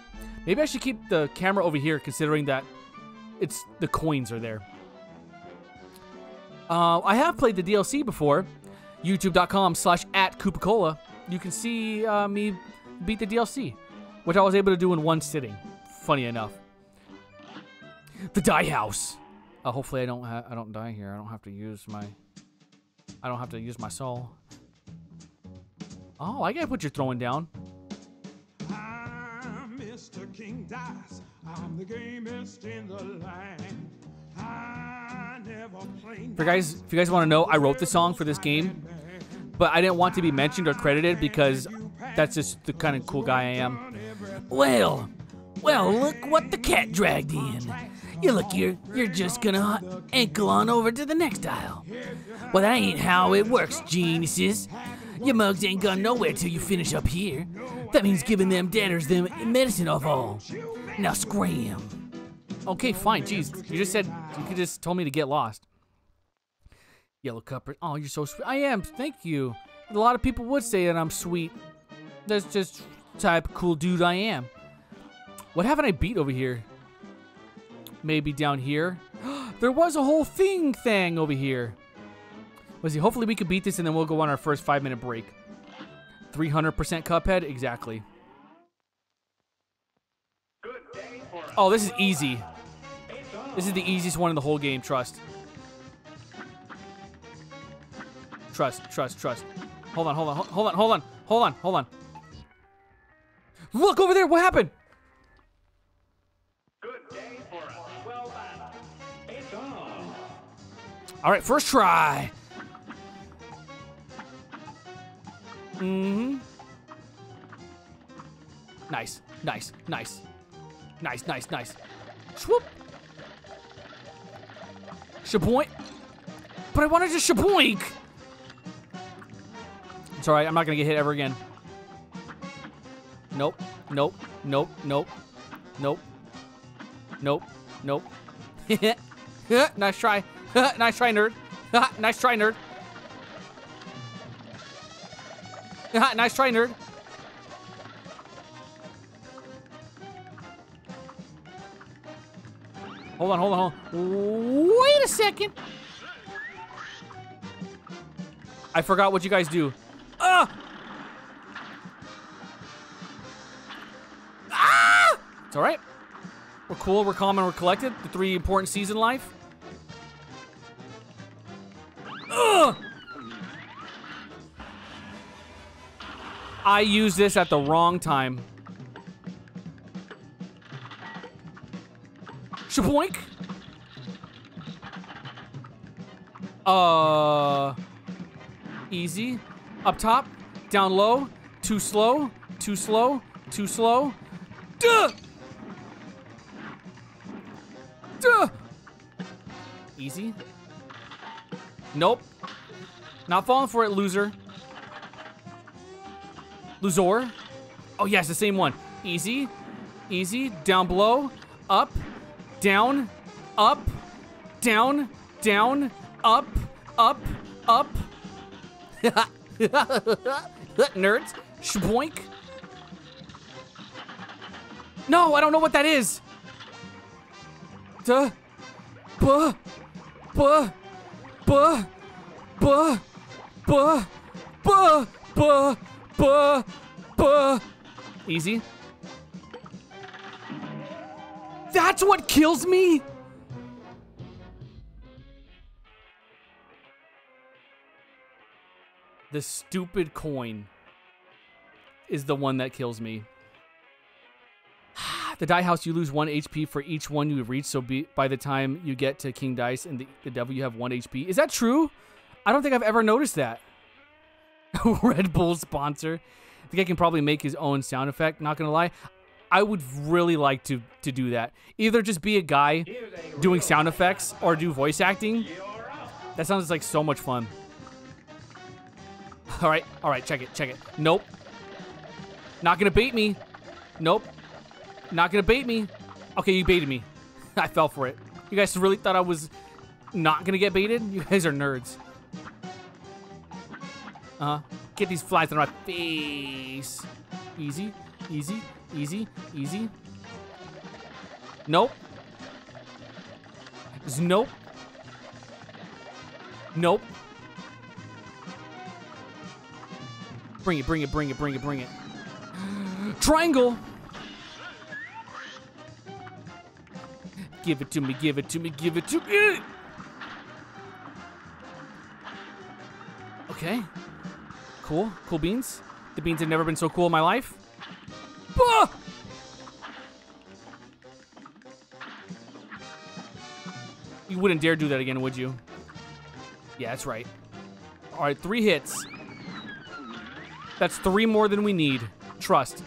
Maybe I should keep the camera over here considering that it's the coins are there. Uh, I have played the DLC before. YouTube.com slash at KupoCola. You can see uh, me beat the DLC, which I was able to do in one sitting. Funny enough. The Die House. Uh, hopefully I don't I don't die here. I don't have to use my I don't have to use my soul. Oh, I get what you're throwing down. I'm Mr. King Dice. I'm the gamest in the land. For guys, if you guys want to know, I wrote the song for this game, but I didn't want to be mentioned or credited because that's just the kind of cool guy I am. Well, well, look what the cat dragged in. You look, you're, you're just gonna ankle on over to the next aisle. Well, that ain't how it works, geniuses. Your mugs ain't gone nowhere till you finish up here. That means giving them debtors them medicine of all. Now scram. Okay, fine. Jeez, you just said you could just told me to get lost. Yellow cupper. Oh, you're so sweet. I am. Thank you. A lot of people would say that I'm sweet. That's just the type of cool dude I am. What haven't I beat over here? Maybe down here. there was a whole thing thing over here. Was he? Hopefully we could beat this and then we'll go on our first five minute break. 300% Cuphead? Exactly. Oh, this is easy. This is the easiest one in the whole game, trust. Trust, trust, trust. Hold on, hold on, hold on, hold on, hold on, hold on. Look over there, what happened? Well, All right, first try. Mm-hmm. Nice, nice, nice. Nice, nice, nice. Swoop. Shaboink. But I wanted to shaboink. It's alright, I'm not gonna get hit ever again. Nope, nope, nope, nope, nope, nope, nope. nice try. nice try, nerd. nice try, nerd. nice try, nerd. Hold on, hold on, hold on. Wait a second. I forgot what you guys do. Ah! Ah! It's all right. We're cool, we're calm, and we're collected. The three important season life. Ugh! I used this at the wrong time. Shaboink! Uh... Easy. Up top. Down low. Too slow. Too slow. Too slow. Duh! Duh! Easy. Nope. Not falling for it, loser. Loser. Oh, yes, the same one. Easy. Easy. Down below. Up. Down. Up. Down. Down. Up. Up. Up. Nerds. Shboink. No, I don't know what that is. Duh. Buh. Buh. Buh. Buh. Buh. Buh. Buh. Buh. Buh. Easy. That's what kills me? The stupid coin is the one that kills me. the die house, you lose one HP for each one you reach. So be, by the time you get to King Dice and the, the devil, you have one HP. Is that true? I don't think I've ever noticed that. Red Bull sponsor. I think I can probably make his own sound effect. Not gonna lie, I would really like to to do that. Either just be a guy doing sound effects or do voice acting. That sounds like so much fun. All right, all right, check it, check it. Nope. Not gonna bait me. Nope. Not gonna bait me. Okay, you baited me. I fell for it. You guys really thought I was not gonna get baited? You guys are nerds. Uh-huh. Get these flies on my face. Easy, easy, easy, easy. Nope. Nope. Nope. Bring it, bring it, bring it, bring it, bring it. Triangle! Give it to me, give it to me, give it to me! Okay. Cool, cool beans. The beans have never been so cool in my life. Bah! You wouldn't dare do that again, would you? Yeah, that's right. All right, three hits. That's three more than we need. Trust.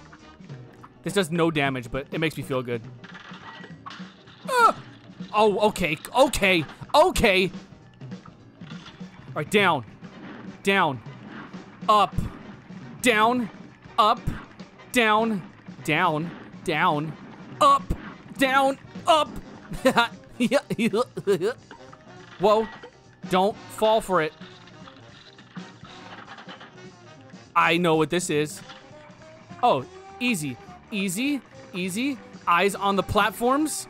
This does no damage, but it makes me feel good. Ah! Oh, okay, okay, okay. All right, down, down, up, down, up, down, down, down, up, down, up. Whoa, don't fall for it. I know what this is. Oh, easy, easy, easy. Eyes on the platforms.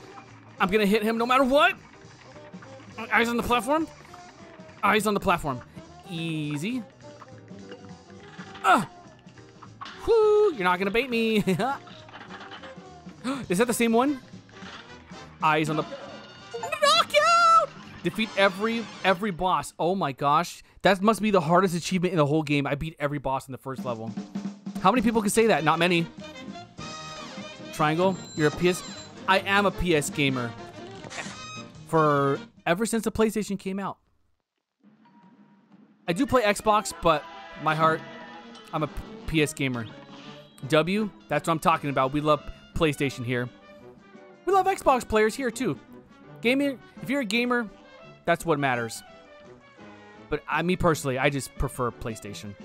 I'm gonna hit him no matter what. Eyes on the platform. Eyes on the platform. Easy. Ah. Whoo, you're not gonna bait me. is that the same one? Eyes on the knockout. Defeat every every boss. Oh my gosh, that must be the hardest achievement in the whole game. I beat every boss in the first level. How many people can say that? Not many. Triangle, you're a PS. I am a PS gamer. For ever since the PlayStation came out. I do play Xbox, but my heart, I'm a PS gamer. W, that's what I'm talking about. We love PlayStation here. We love Xbox players here too. Gaming, if you're a gamer, that's what matters. But I, me personally, I just prefer PlayStation.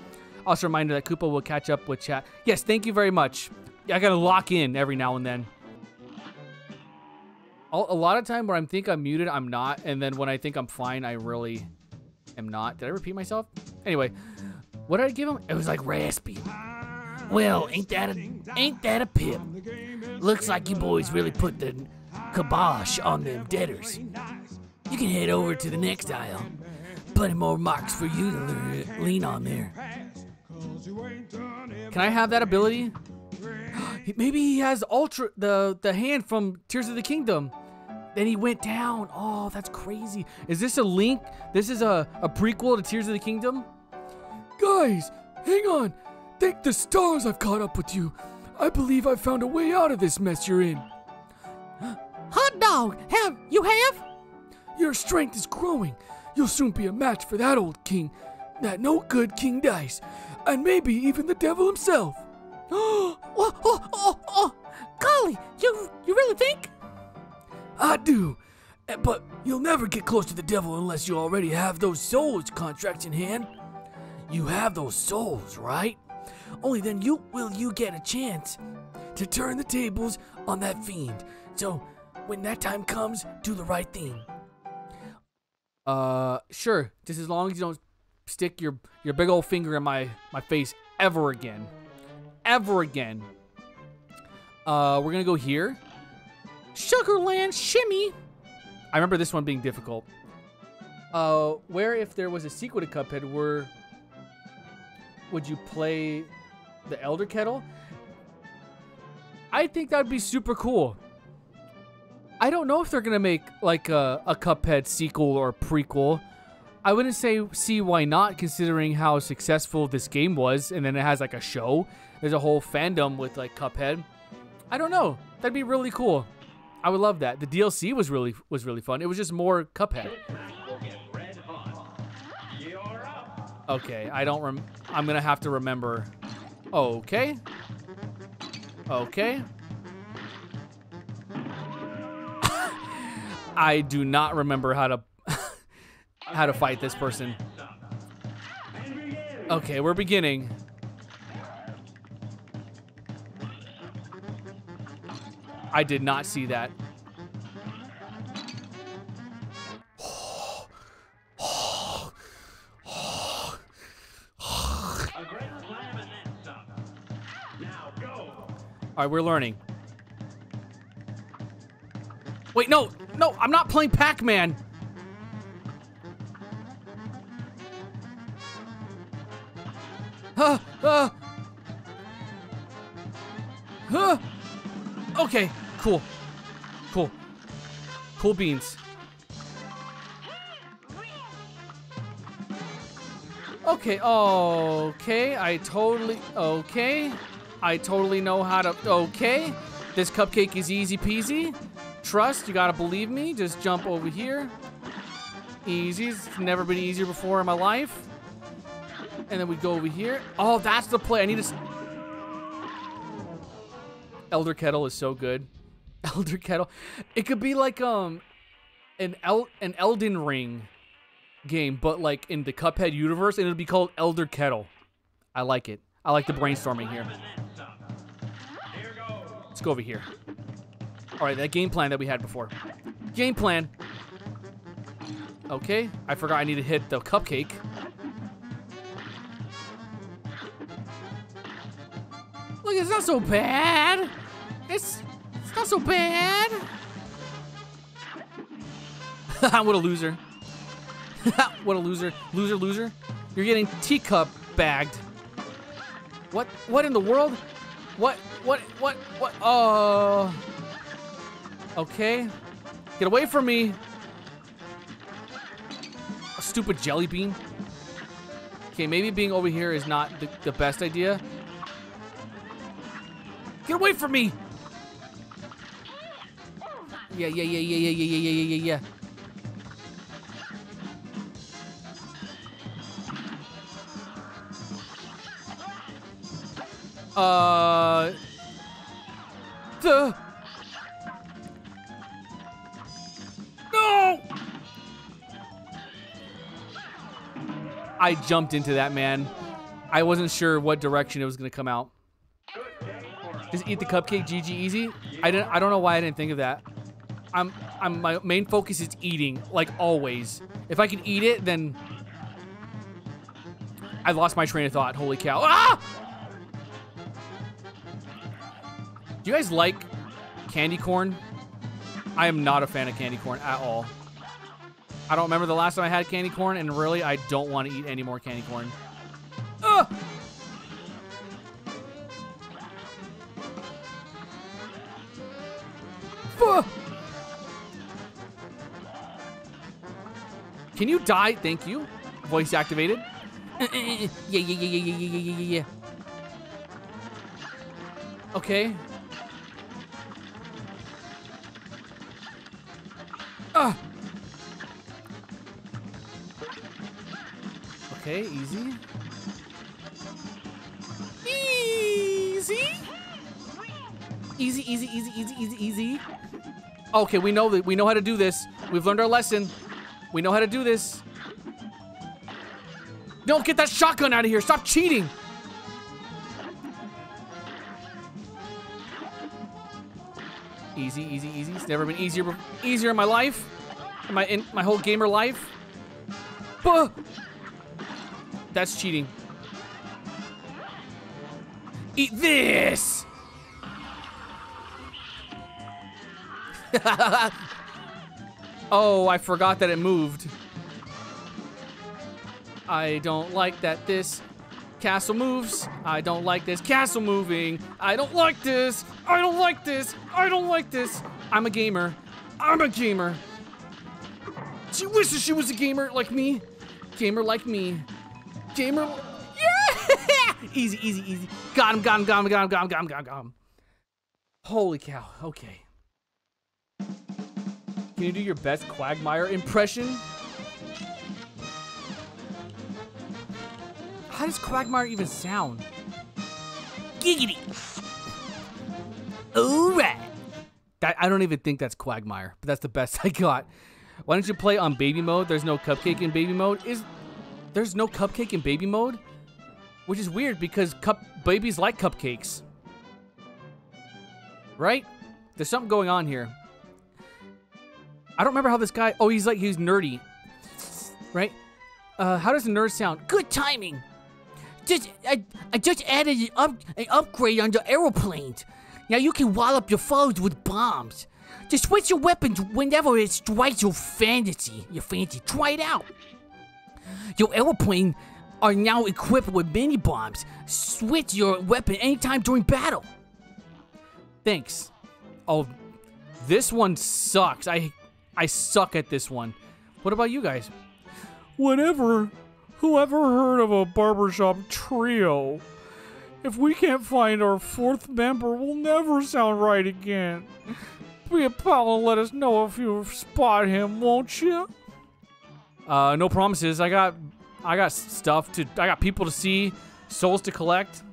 Also, a reminder that Kupo will catch up with chat. Yes, thank you very much. I gotta lock in every now and then. A lot of time where I think I'm muted, I'm not, and then when I think I'm fine, I really am not. Did I repeat myself? Anyway, what did I give him? It was like raspy. Well, ain't that a ain't that a pip? Looks like you boys really put the kibosh on them debtors. You can head over to the next aisle. Plenty more marks for you to lean on there. Can I have that ability? Maybe he has ultra the the hand from Tears of the Kingdom. Then he went down. Oh, that's crazy. Is this a link? This is a, a prequel to Tears of the Kingdom? Guys, hang on. Thank the stars I've caught up with you. I believe I've found a way out of this mess you're in. Hot dog, have you have? Your strength is growing. You'll soon be a match for that old king, that no good King Dice, and maybe even the devil himself. oh, oh, oh, oh, golly, you you really think? I do. Eh, But you'll never get close to the devil unless you already have those souls contracts in hand. You have those souls, right? Only then you will you get a chance to turn the tables on that fiend. So when that time comes, do the right thing. Uh, sure. Just as long as you don't stick your your big old finger in my my face ever again, ever again. Uh, we're gonna go here. Sugarland shimmy. I remember this one being difficult. Uh, where if there was a sequel to Cuphead, where would you play the Elder Kettle? I think that'd be super cool. I don't know if they're gonna make like a, a Cuphead sequel or prequel. I wouldn't say see why not, considering how successful this game was, and then it has like a show. There's a whole fandom with like Cuphead. I don't know. That'd be really cool. I would love that. The DLC was really was really fun. It was just more Cuphead. Okay, I don't rem. I'm gonna have to remember. Okay. Okay. I do not remember how to how to fight this person. Okay, we're beginning. I did not see that. All right, we're learning. Wait, no, no, I'm not playing Pac-Man. Huh, uh, huh. Okay, cool, cool, cool beans. Okay, okay, I totally, okay. I totally know how to, okay. This cupcake is easy peasy. Trust, you gotta believe me. Just jump over here. Easy. It's never been easier before in my life. And then we go over here. Oh, that's the play. I need to. Elder Kettle is so good. Elder Kettle. It could be like um an El an Elden Ring game, but like in the Cuphead universe, and it'll be called Elder Kettle. I like it. I like the brainstorming here. Let's go over here. All right, that game plan that we had before. Game plan. Okay, I forgot I need to hit the cupcake. Look, it's not so bad. It's it's not so bad. what a loser. what a loser. Loser, loser. You're getting teacup bagged. What? What in the world? What? What? What? What? Oh. Okay. Get away from me. A stupid jelly bean. Okay, maybe being over here is not the, the best idea. Get away from me! Yeah, yeah, yeah, yeah, yeah, yeah, yeah, yeah, yeah, yeah. Uh. The. No! I jumped into that, man. I wasn't sure what direction it was gonna come out. Just eat the cupcake, GG easy. I didn't. I don't know why I didn't think of that. I'm. I'm. My main focus is eating, like always. If I can eat it, then I lost my train of thought. Holy cow! Ah! Do you guys like candy corn? I am not a fan of candy corn at all. I don't remember the last time I had candy corn, and really, I don't want to eat any more candy corn. Ugh! Can you die? Thank you. Voice activated. Uh, uh, uh, yeah, yeah, yeah, yeah, yeah, yeah, yeah, yeah. Okay, Ah. Okay, easy. Easy. Easy, easy, easy, easy, easy, easy. Okay, we know that we know how to do this. We've learned our lesson. We know how to do this. Don't get that shotgun out of here. Stop cheating. Easy, easy, easy. It's never been easier easier in my life. In my in my whole gamer life. Buh! That's cheating. Eat this! oh, I forgot that it moved. I don't like that this castle moves. I don't like this castle moving. I don't like this. I don't like this. I don't like this. I'm a gamer. I'm a gamer. She wishes she was a gamer like me. Gamer like me. Gamer. Yeah! easy, easy, easy. Got him, got him, got him, got him, got him, got him, got him, got him. Holy cow. Okay. Can you do your best Quagmire impression? How does Quagmire even sound? Giggity. All right. That I don't even think that's Quagmire, but that's the best I got. Why don't you play on baby mode? There's no cupcake in baby mode. Is there's no cupcake in baby mode? Which is weird because cup babies like cupcakes. Right? There's something going on here. I don't remember how this guy. Oh, he's like he's nerdy. Right? Uh, how does a nerd sound? Good timing. Just I, I just added an, up, an upgrade on the aeroplanes. Now you can wallop your foes with bombs. Just switch your weapons whenever it strikes your fantasy. Your fancy. Try it out. Your aeroplane are now equipped with mini bombs. Switch your weapon anytime during battle. Thanks. Oh, this one sucks. I I suck at this one. What about you guys? Whatever. Whoever heard of a barbershop trio? If we can't find our fourth member, we'll never sound right again. Be a pal and let us know if you spot him, won't you? Uh, no promises. I got, I got stuff to, I got people to see, souls to collect.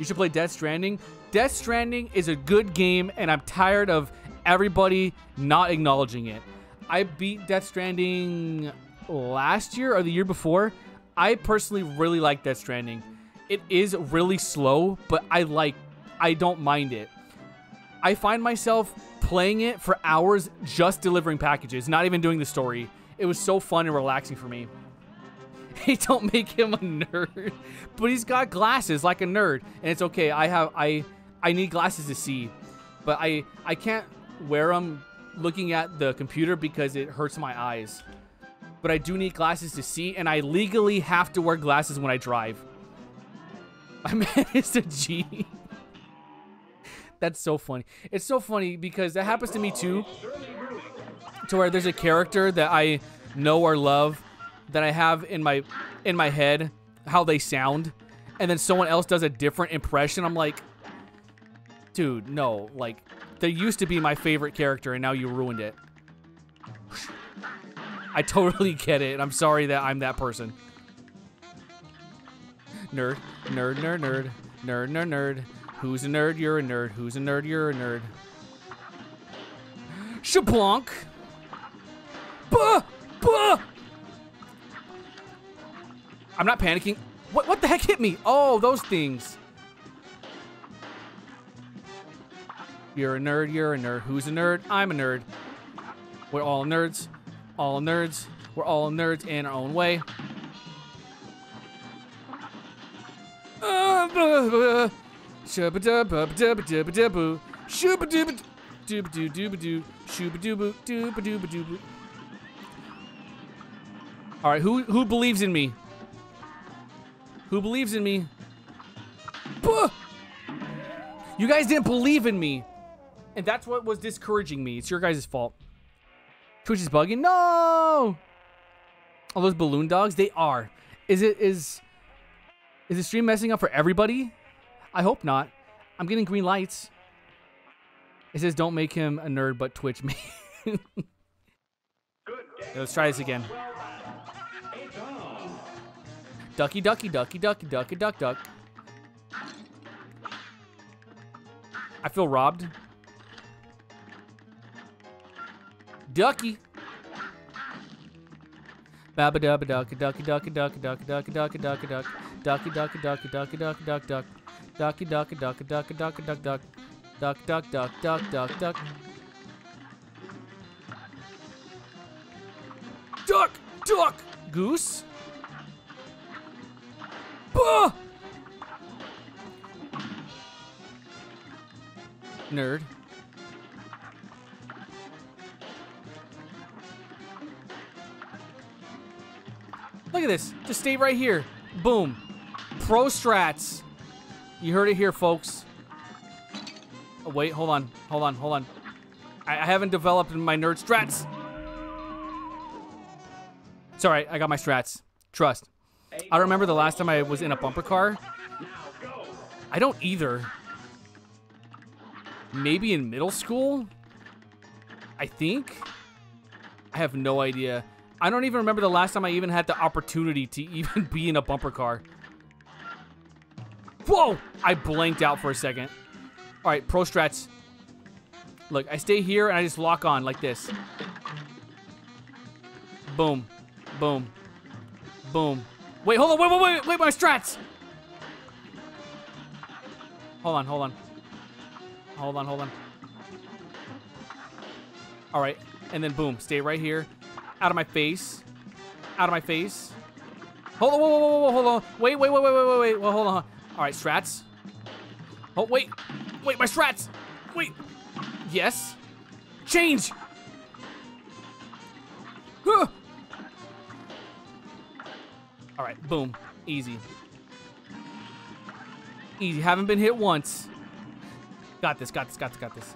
You should play Death Stranding. Death Stranding is a good game, and I'm tired of everybody not acknowledging it. I beat Death Stranding last year or the year before. I personally really like Death Stranding. It is really slow, but I like, I don't mind it. I find myself playing it for hours just delivering packages, not even doing the story. It was so fun and relaxing for me. Hey, don't make him a nerd. But he's got glasses like a nerd, and it's okay. I have I I need glasses to see, but I I can't wear them looking at the computer because it hurts my eyes. But I do need glasses to see, and I legally have to wear glasses when I drive. I managed a G. That's so funny. It's so funny because that happens to me too. To where there's a character that I know or love that I have in my in my head how they sound, and then someone else does a different impression. I'm like, dude, no. Like, they used to be my favorite character, and now you ruined it. I totally get it, I'm sorry that I'm that person. Nerd, nerd, nerd, nerd, nerd, nerd, nerd. Who's a nerd? You're a nerd. Who's a nerd? You're a nerd. Shablanc. Bah! Bah! I'm not panicking. What, what the heck hit me? Oh, those things. You're a nerd. You're a nerd. Who's a nerd? I'm a nerd. We're all nerds. All nerds. We're all nerds in our own way. Uh. All right, who who believes in me? Who believes in me? Bah! You guys didn't believe in me. And that's what was discouraging me. It's your guys' fault. Twitch is bugging? No! All those balloon dogs? They are. Is it is is the stream messing up for everybody? I hope not. I'm getting green lights. It says don't make him a nerd, but Twitch me. Let's try this again. Ducky, ducky, ducky, ducky, ducky, duck, duck. I feel robbed. Ducky. Babba dabba ducky ducky ducky ducky ducky ducky ducky ducky duck ducky ducky ducky ducky ducky duck duck ducky ducky ducky ducky ducky duck duck duck duck duck duck duck duck duck duck goose bah nerd at this. Just stay right here. Boom. Pro strats. You heard it here, folks. Oh, wait, hold on. Hold on, hold on. I, I haven't developed my nerd strats. It's alright, I got my strats. Trust. I remember the last time I was in a bumper car. I don't either. Maybe in middle school? I think? I have no idea. I don't even remember the last time I even had the opportunity to even be in a bumper car. Whoa! I blanked out for a second. All right, pro strats. Look, I stay here and I just lock on like this. Boom. Boom. Boom. Wait, hold on. Wait, wait, wait, wait, my strats. Hold on, hold on. Hold on, hold on. All right, and then boom, stay right here. Out of my face. Out of my face. Hold on, whoa, whoa, whoa, hold on. Wait, wait, wait, wait, wait, wait, wait. Well, hold on. All right, strats. Oh, wait. Wait, my strats. Wait. Yes. Change. Huh. All right, boom. Easy. Easy. Haven't been hit once. Got this, got this, got this, got this.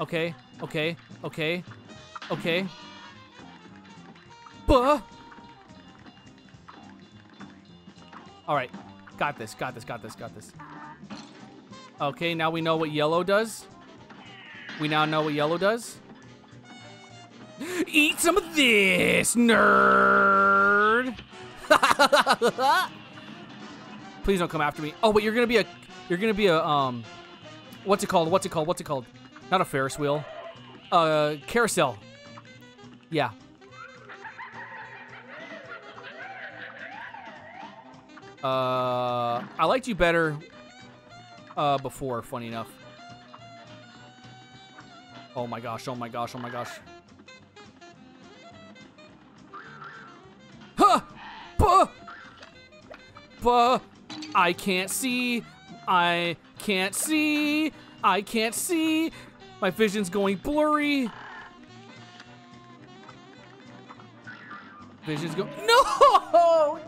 Okay, okay, okay, okay. Buh. All right, got this, got this, got this, got this. Okay, now we know what yellow does. We now know what yellow does. Eat some of this, nerd. Please don't come after me. Oh, wait, you're gonna be a, you're gonna be a, um, what's it called? What's it called? What's it called? Not a Ferris wheel. Uh, carousel. Yeah. Uh, I liked you better, uh, before, funny enough. Oh my gosh, oh my gosh, oh my gosh. Huh! Buh! Buh! I can't see. I can't see. I can't see. My vision's going blurry. Vision's going. No!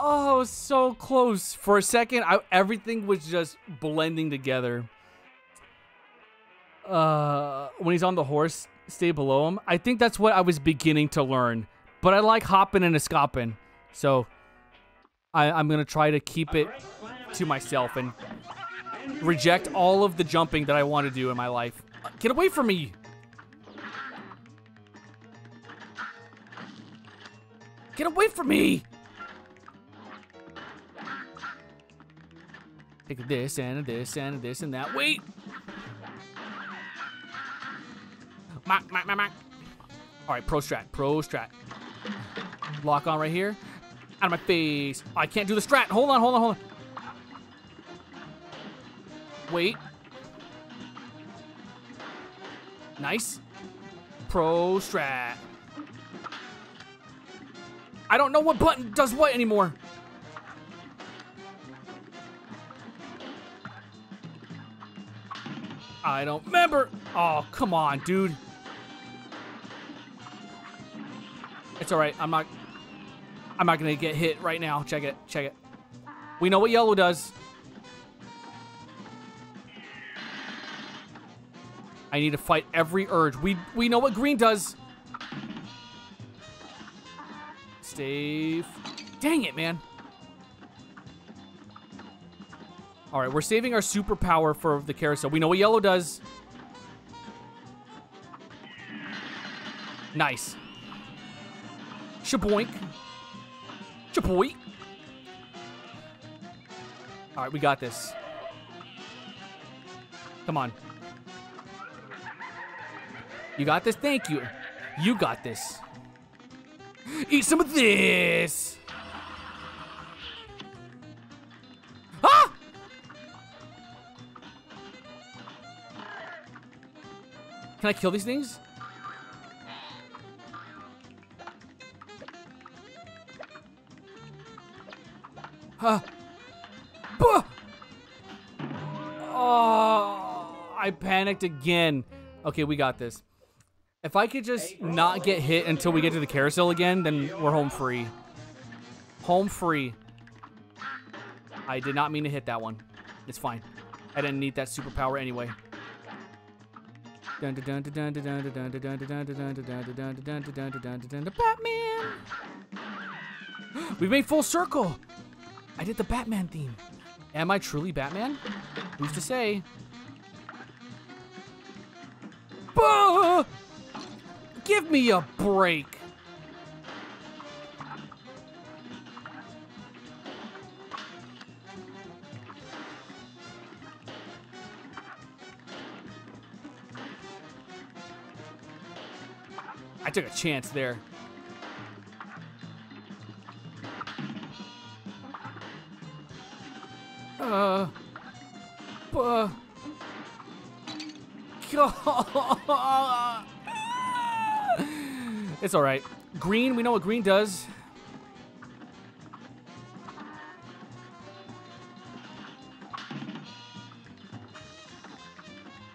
Oh, so close. For a second, I, everything was just blending together. Uh, when he's on the horse, stay below him. I think that's what I was beginning to learn. But I like hopping and escaping. So I, I'm going to try to keep it to myself and reject all of the jumping that I want to do in my life. Get away from me! Get away from me! Take this and this and this and that. Wait! Mac, mac, mac, mac. All right, pro strat, pro strat. Lock on right here. Out of my face. I can't do the strat. Hold on, hold on, hold on. Wait. Nice. Pro strat. I don't know what button does what anymore. I don't remember. Oh, come on, dude. It's all right. I'm not. I'm not gonna get hit right now. Check it. Check it. We know what yellow does. I need to fight every urge. We we know what green does. Stay. Dang it, man. All right, we're saving our superpower for the carousel. We know what yellow does. Nice. Shaboink. Shaboink. All right, we got this. Come on. You got this? Thank you. You got this. Eat some of this. Can I kill these things? Huh. Oh, I panicked again. Okay, we got this. If I could just not get hit until we get to the carousel again, then we're home free. Home free. I did not mean to hit that one. It's fine. I didn't need that superpower anyway. Batman! We've made full circle! I did the Batman theme. Am I truly Batman? Who's to say? Bah! Give me a break. Chance there. Uh, uh, it's all right. Green, we know what green does.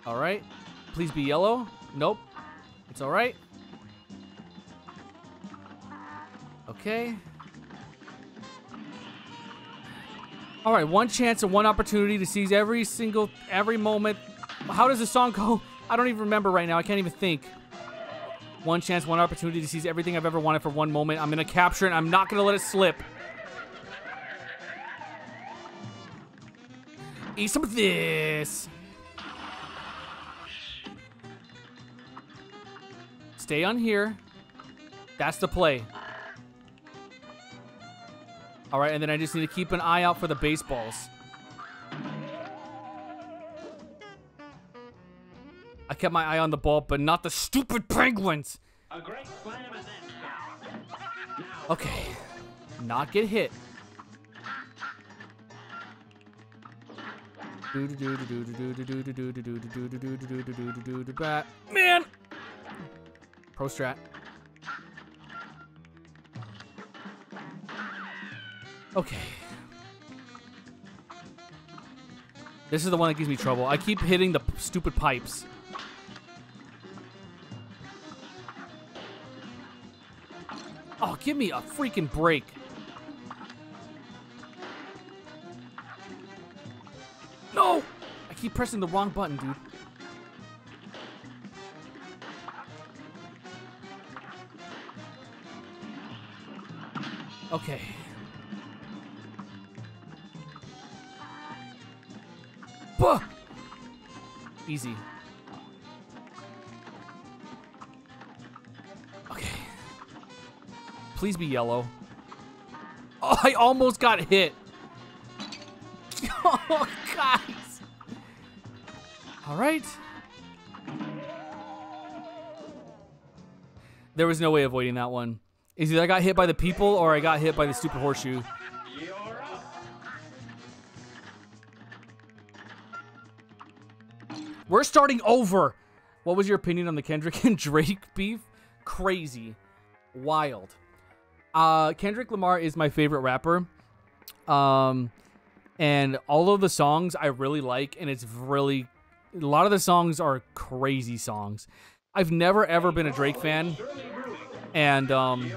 All right. Please be yellow. Nope. It's all right. Okay. All right, one chance and one opportunity to seize every single, every moment. How does the song go? I don't even remember right now. I can't even think. One chance, one opportunity to seize everything I've ever wanted for one moment. I'm going to capture it. I'm not going to let it slip. Eat some of this. Stay on here. That's the play. All right, and then I just need to keep an eye out for the baseballs. I kept my eye on the ball, but not the stupid penguins. A great slam and then. Okay. Not get hit. Man! Pro strat. Okay. This is the one that gives me trouble. I keep hitting the stupid pipes. Oh, give me a freaking break. No! I keep pressing the wrong button, dude. Easy. Okay. Please be yellow. Oh, I almost got hit. Oh, guys. All right. There was no way avoiding that one. Is either I got hit by the people or I got hit by the stupid horseshoe. We're starting over. What was your opinion on the Kendrick and Drake beef? Crazy. Wild. Uh Kendrick Lamar is my favorite rapper. Um and all of the songs I really like and it's really a lot of the songs are crazy songs. I've never ever been a Drake fan and um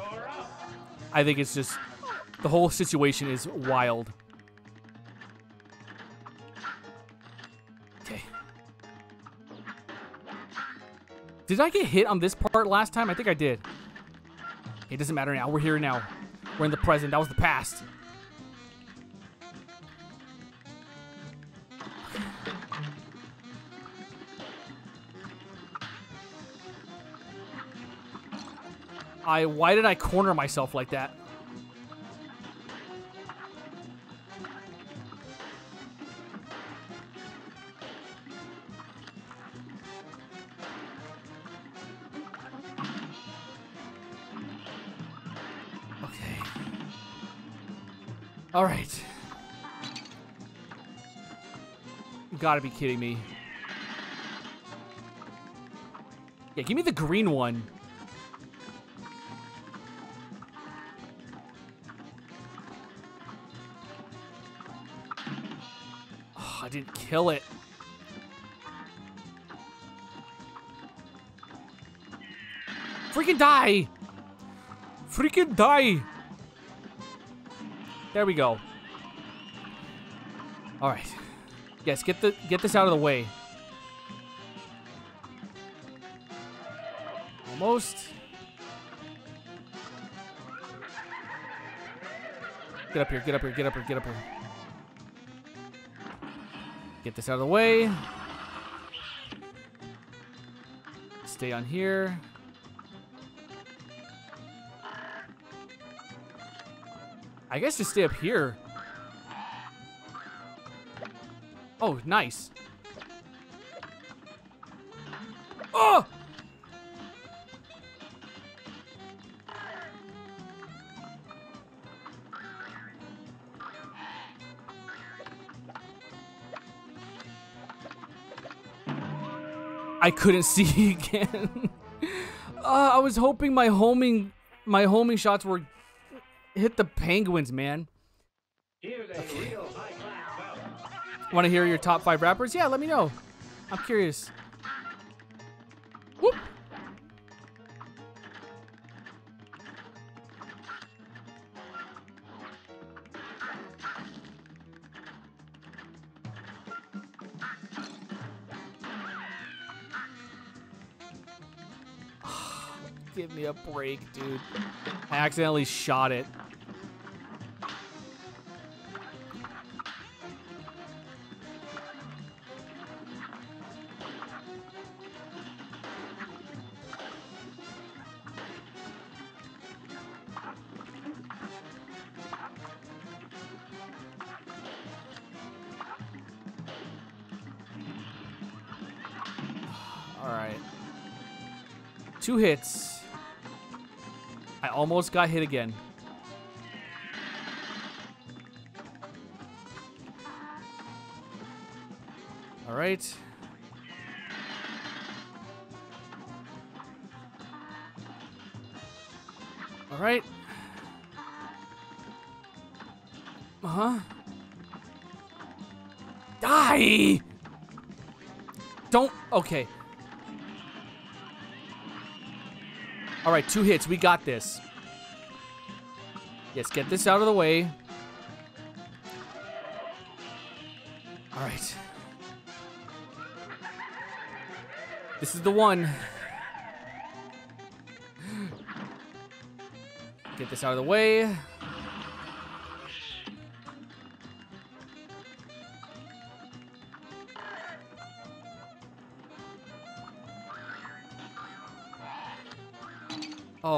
I think it's just the whole situation is wild. Did I get hit on this part last time? I think I did. It doesn't matter now. We're here now. We're in the present. That was the past. I why did I corner myself like that? All right. You gotta be kidding me. Yeah, give me the green one. Oh, I didn't kill it. Freaking die! Freaking die! There we go. All right. Yes, get the get this out of the way. Almost. Get up here, get up here, get up here, get up here. Get this out of the way. Stay on here. I guess just stay up here. Oh, nice. Oh! I couldn't see again. uh, I was hoping my homing my homing shots were hit the penguins, man. Here's a real high-class bout. Want to hear your top five rappers? Yeah, let me know. I'm curious. Whoop. Give me a break, dude. I accidentally shot it. Two hits. I almost got hit again. All right. All right. Uh huh. Die! Don't. Okay. All right, two hits. We got this. Yes, get this out of the way. All right. This is the one. Get this out of the way.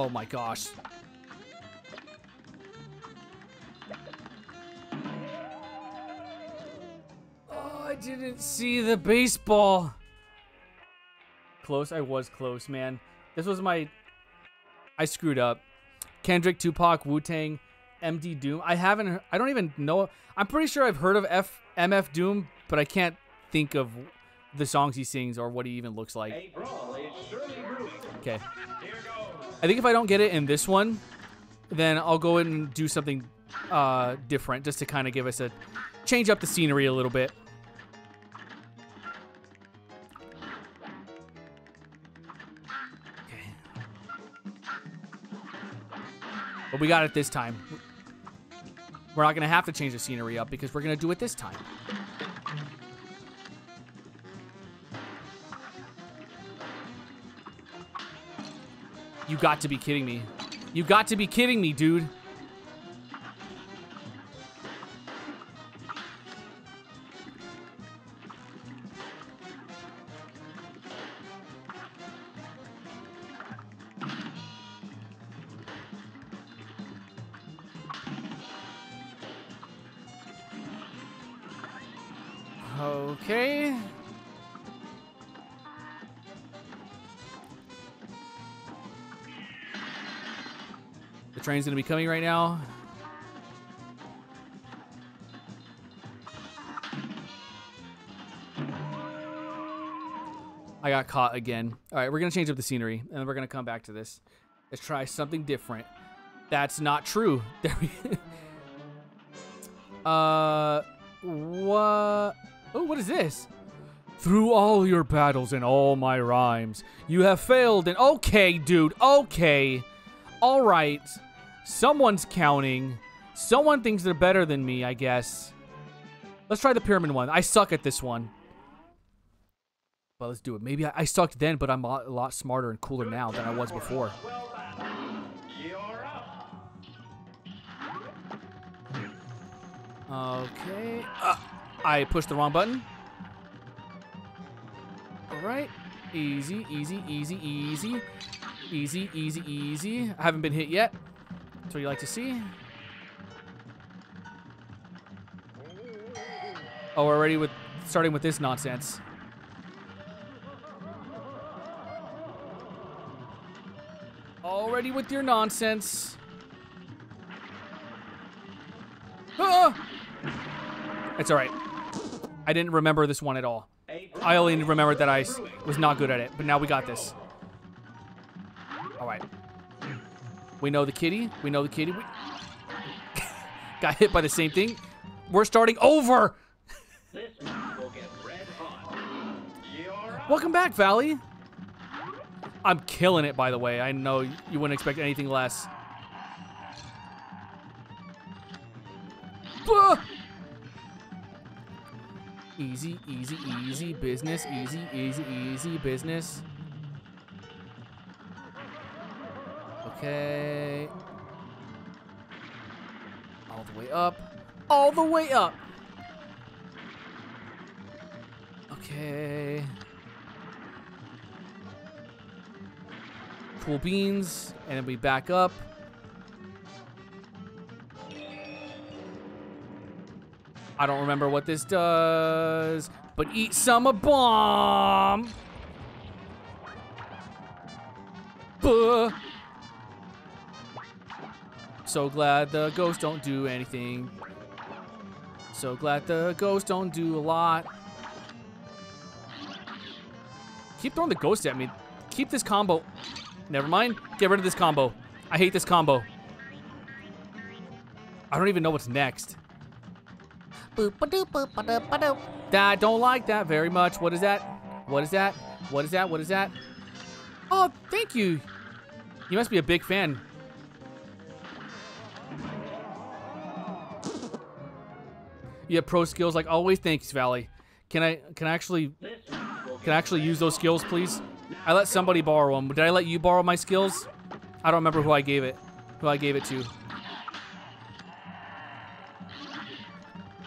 Oh my gosh. Oh, I didn't see the baseball. Close, I was close, man. This was my. I screwed up. Kendrick, Tupac, Wu Tang, MF Doom. I haven't... I don't even know. I'm pretty sure I've heard of F MF Doom, but I can't think of the songs he sings or what he even looks like. A brawl is surely brewing. Okay. I think if I don't get it in this one, then I'll go and do something uh, different just to kind of give us a change up the scenery a little bit. But we got it this time. We're not going to have to change the scenery up because we're going to do it this time. You got to be kidding me. You got to be kidding me, dude. Train's gonna be coming right now. I got caught again. All right, we're gonna change up the scenery, and we're gonna come back to this. Let's try something different. That's not true. There we. uh, what? Oh, what is this? Through all your battles and all my rhymes, you have failed. And okay, dude. Okay. All right. Someone's counting. Someone thinks they're better than me, I guess. Let's try the pyramid one. I suck at this one. Well, let's do it. Maybe I, I sucked then, but I'm a lot, a lot smarter and cooler now than I was before. Okay. Uh, I pushed the wrong button. All right. Easy, easy, easy, easy. Easy, easy, easy. I haven't been hit yet. That's what you like to see. Oh, we're already with starting with this nonsense. Already with your nonsense. Ah! It's all right. I didn't remember this one at all. I only remembered that I was not good at it, but now we got this. We know the kitty. We know the kitty. We got hit by the same thing. We're starting over. Welcome back, Valley. I'm killing it, by the way. I know you wouldn't expect anything less. Easy, easy, easy business. Easy, easy, easy business. Okay. All the way up. All the way up. Okay. Cool beans, and then we back up. I don't remember what this does, but eat some a bomb. Buh. So glad the ghosts don't do anything. So glad the ghosts don't do a lot. Keep throwing the ghost at me. Keep this combo. Never mind. Get rid of this combo. I hate this combo. I don't even know what's next. That don't like that very much. What is that? What is that? What is that? What is that? Oh, thank you. You must be a big fan. You have pro skills like always. Thanks, Valley. Can I can I actually can I actually use those skills, please? I let somebody borrow them. Did I let you borrow my skills? I don't remember who I gave it. Who I gave it to.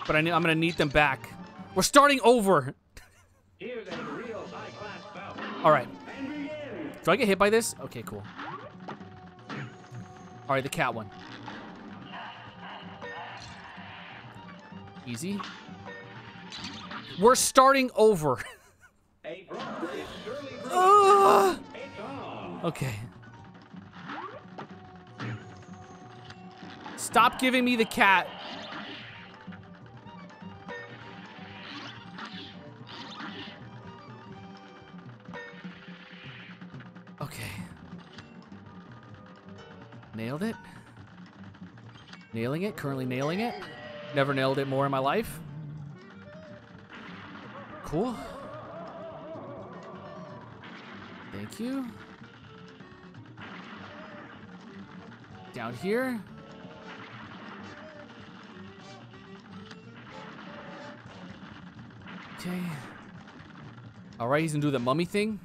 But I, I'm gonna need them back. We're starting over. All right. Do I get hit by this? Okay, cool. All right, the cat one. Easy. We're starting over. A brawl is surely brewing. Ugh. It's on. okay. Stop giving me the cat. Okay. Nailed it. Nailing it. Currently nailing it. Never nailed it more in my life. Cool. Thank you. Down here. Okay. Alright, he's gonna do the mummy thing.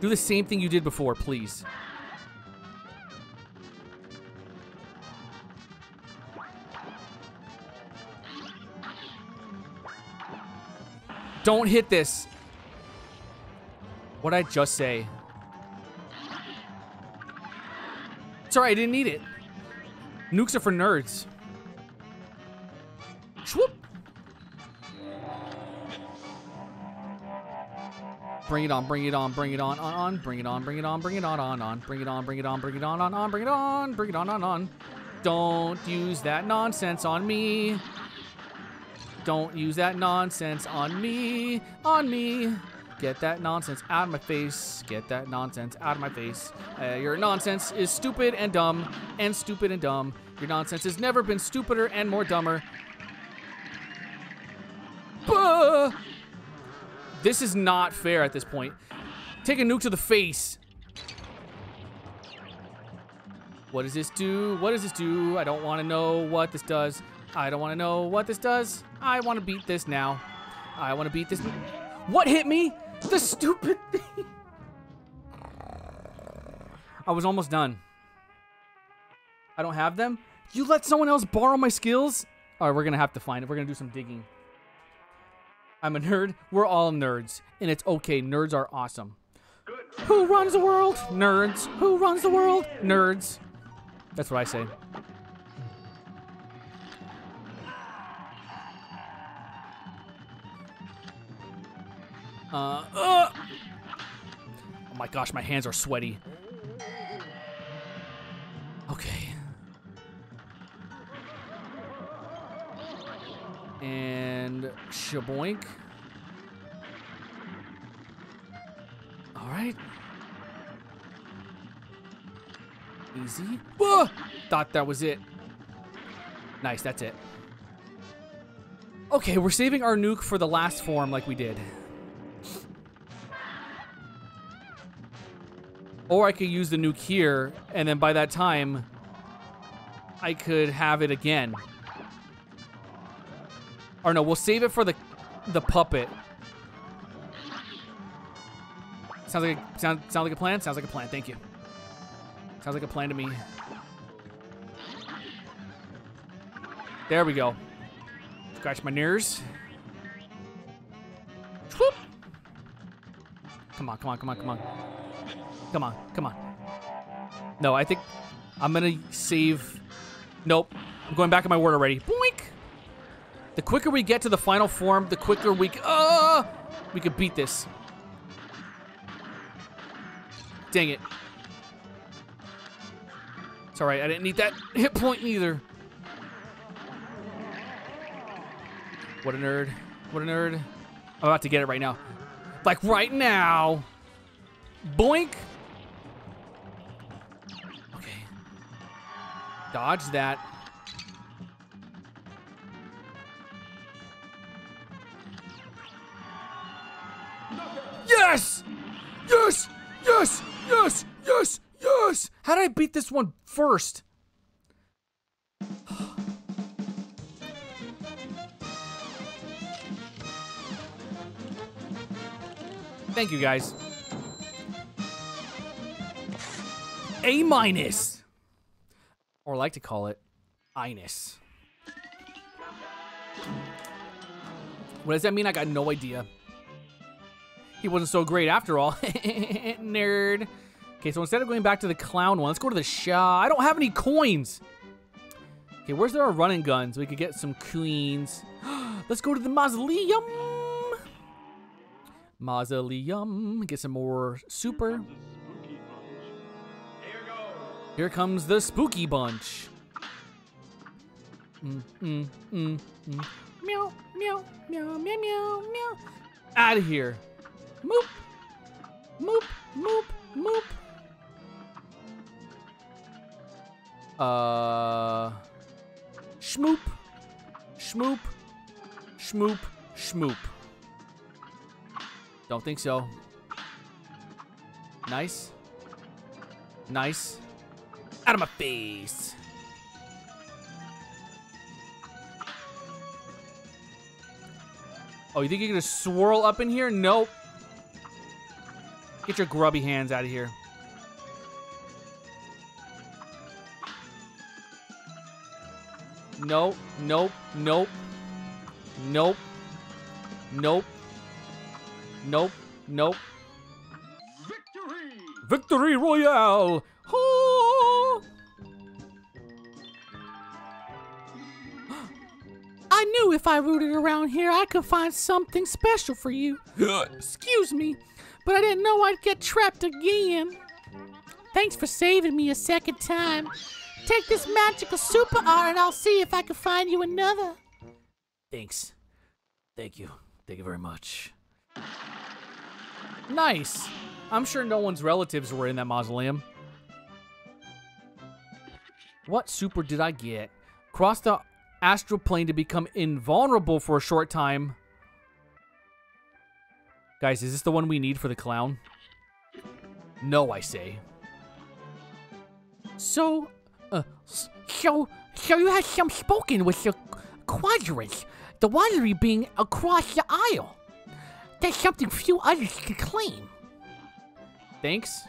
Do the same thing you did before, please. Don't hit this. What'd I just say? Sorry, I didn't need it. Nukes are for nerds. Swoop. Bring it on, bring it on, bring it on, on, on, bring it on, bring it on, bring it on, on, on, bring it on, bring it on, bring it on, on, on, bring it on, bring it on, on, on. Don't use that nonsense on me. Don't use that nonsense on me, on me. Get that nonsense out of my face. Get that nonsense out of my face. Uh, your nonsense is stupid and dumb, and stupid and dumb. Your nonsense has never been stupider and more dumber. Bah! This is not fair at this point. Take a nuke to the face. What does this do? What does this do? I don't want to know what this does. I don't want to know what this does. I want to beat this now. I want to beat this. What hit me? The stupid thing. I was almost done. I don't have them? You let someone else borrow my skills? All right, we're going to have to find it. We're going to do some digging. I'm a nerd. We're all nerds. And it's okay. Nerds are awesome. Who runs the world? Nerds. Who runs the world? Nerds. That's what I say. Uh, uh. Oh my gosh, my hands are sweaty. Okay. And shaboink. All right. Easy. Whoa! Thought that was it. Nice, that's it. Okay, we're saving our nuke for the last form like we did. Or I could use the nuke here, and then by that time, I could have it again. Or no, we'll save it for the the puppet. Sounds like a, sound, sound like a plan? Sounds like a plan, thank you. Sounds like a plan to me. There we go. Scratch my nerves. Come on, come on, come on, come on. Come on, come on. No, I think I'm gonna save. Nope. I'm going back on my word already. Boink! The quicker we get to the final form, the quicker we uh, we could beat this. Dang it. It's alright, I didn't need that hit point either. What a nerd. What a nerd. I'm about to get it right now. Like right now. Boink. Dodge that. Yes! Yes! Yes! Yes! Yes! Yes! How did I beat this one first? Thank you, guys. A minus. Or like to call it Inus. What does that mean? I got no idea. He wasn't so great after all. Nerd. Okay, so instead of going back to the clown one, let's go to the Shah. I don't have any coins. Okay, where's there running guns? We could get some queens. let's go to the mausoleum. Mausoleum. Get some more super. Here comes the spooky bunch. Mm, mm, mm, mm. Meow, meow, meow, meow, meow, meow. Out of here. Moop, moop, moop, moop. Uh, schmoop, schmoop, schmoop, schmoop. Don't think so. Nice. Nice. Out of my face. Oh, you think you're gonna swirl up in here? Nope. Get your grubby hands out of here. Nope, nope, nope, nope, nope, nope, nope. Victory! Victory Royale! If I rooted around here, I could find something special for you. Excuse me, but I didn't know I'd get trapped again. Thanks for saving me a second time. Take this magical super art and I'll see if I can find you another. Thanks. Thank you. Thank you very much. Nice. I'm sure no one's relatives were in that mausoleum. What super did I get? Cross the astral plane to become invulnerable for a short time. Guys, is this the one we need for the clown? No, I say. So, uh, so, so you had some spoken with the quadrants, the watery being across the aisle. That's something few others can claim. Thanks.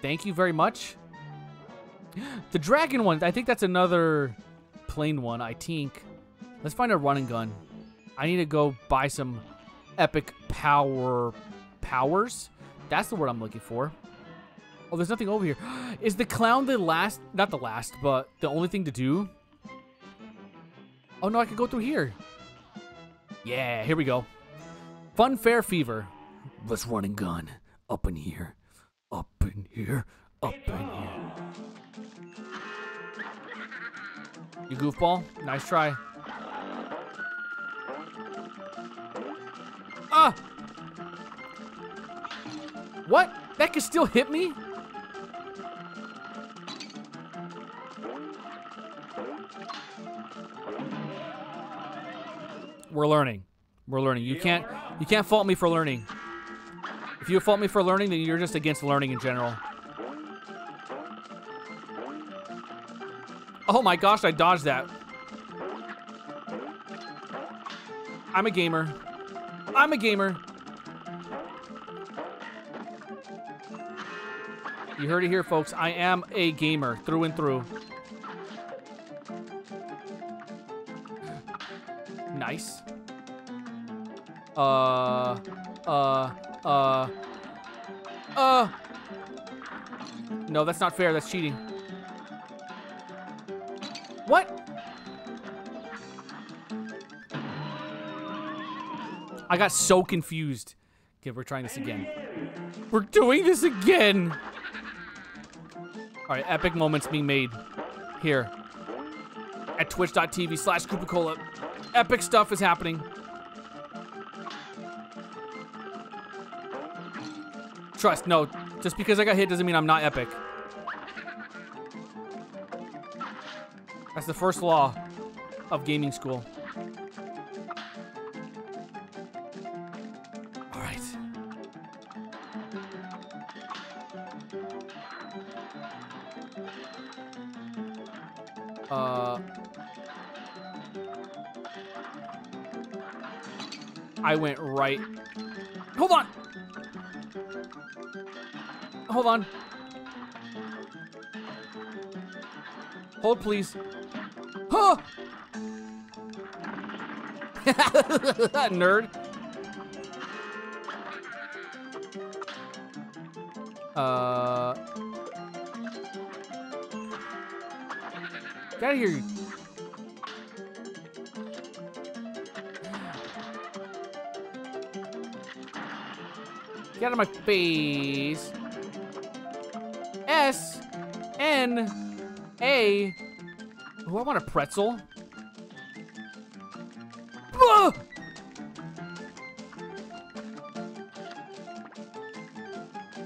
Thank you very much. The dragon one, I think that's another plain one, I think. Let's find a running gun. I need to go buy some epic power powers. That's the word I'm looking for. Oh, there's nothing over here. Is the clown the last, not the last, but the only thing to do? Oh no, I can go through here. Yeah, here we go. Fun Fair Fever. Let's run and gun. Up in here. Up in here. Up in here. You goofball. Nice try. Ah! What? That could still hit me? We're learning. We're learning. You can't you can't fault me for learning. If you fault me for learning, then you're just against learning in general. Oh my gosh, I dodged that. I'm a gamer. I'm a gamer. You heard it here, folks. I am a gamer through and through. Nice. Uh, uh, uh, uh. No, that's not fair. That's cheating. I got so confused. Okay, we're trying this again. We're doing this again. All right, epic moments being made here at twitch.tv slash Cola. Epic stuff is happening. Trust, no, just because I got hit doesn't mean I'm not epic. That's the first law of gaming school. I went right. Hold on. Hold on. Hold, please. Huh! Nerd. Uh. Get out of here. you- Get out of my face. S N A. Oh, I want a pretzel.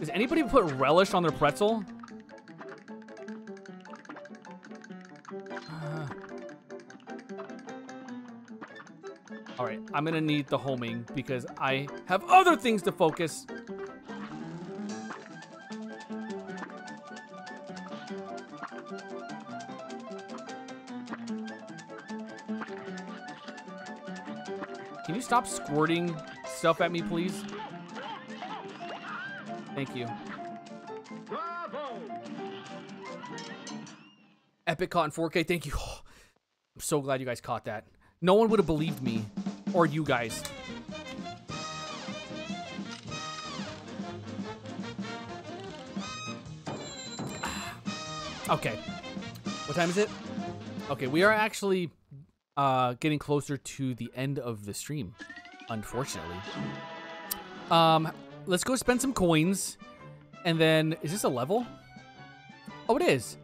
Does anybody put relish on their pretzel? I'm gonna need the homing because I have other things to focus. Can you stop squirting stuff at me, please? Thank you. Bravo! Epic caught in 4K. Thank you. I'm so glad you guys caught that. No one would have believed me or you guys. Okay. What time is it? Okay, we are actually uh, getting closer to the end of the stream, unfortunately. Um, let's go spend some coins, and then is this a level? Oh, it is.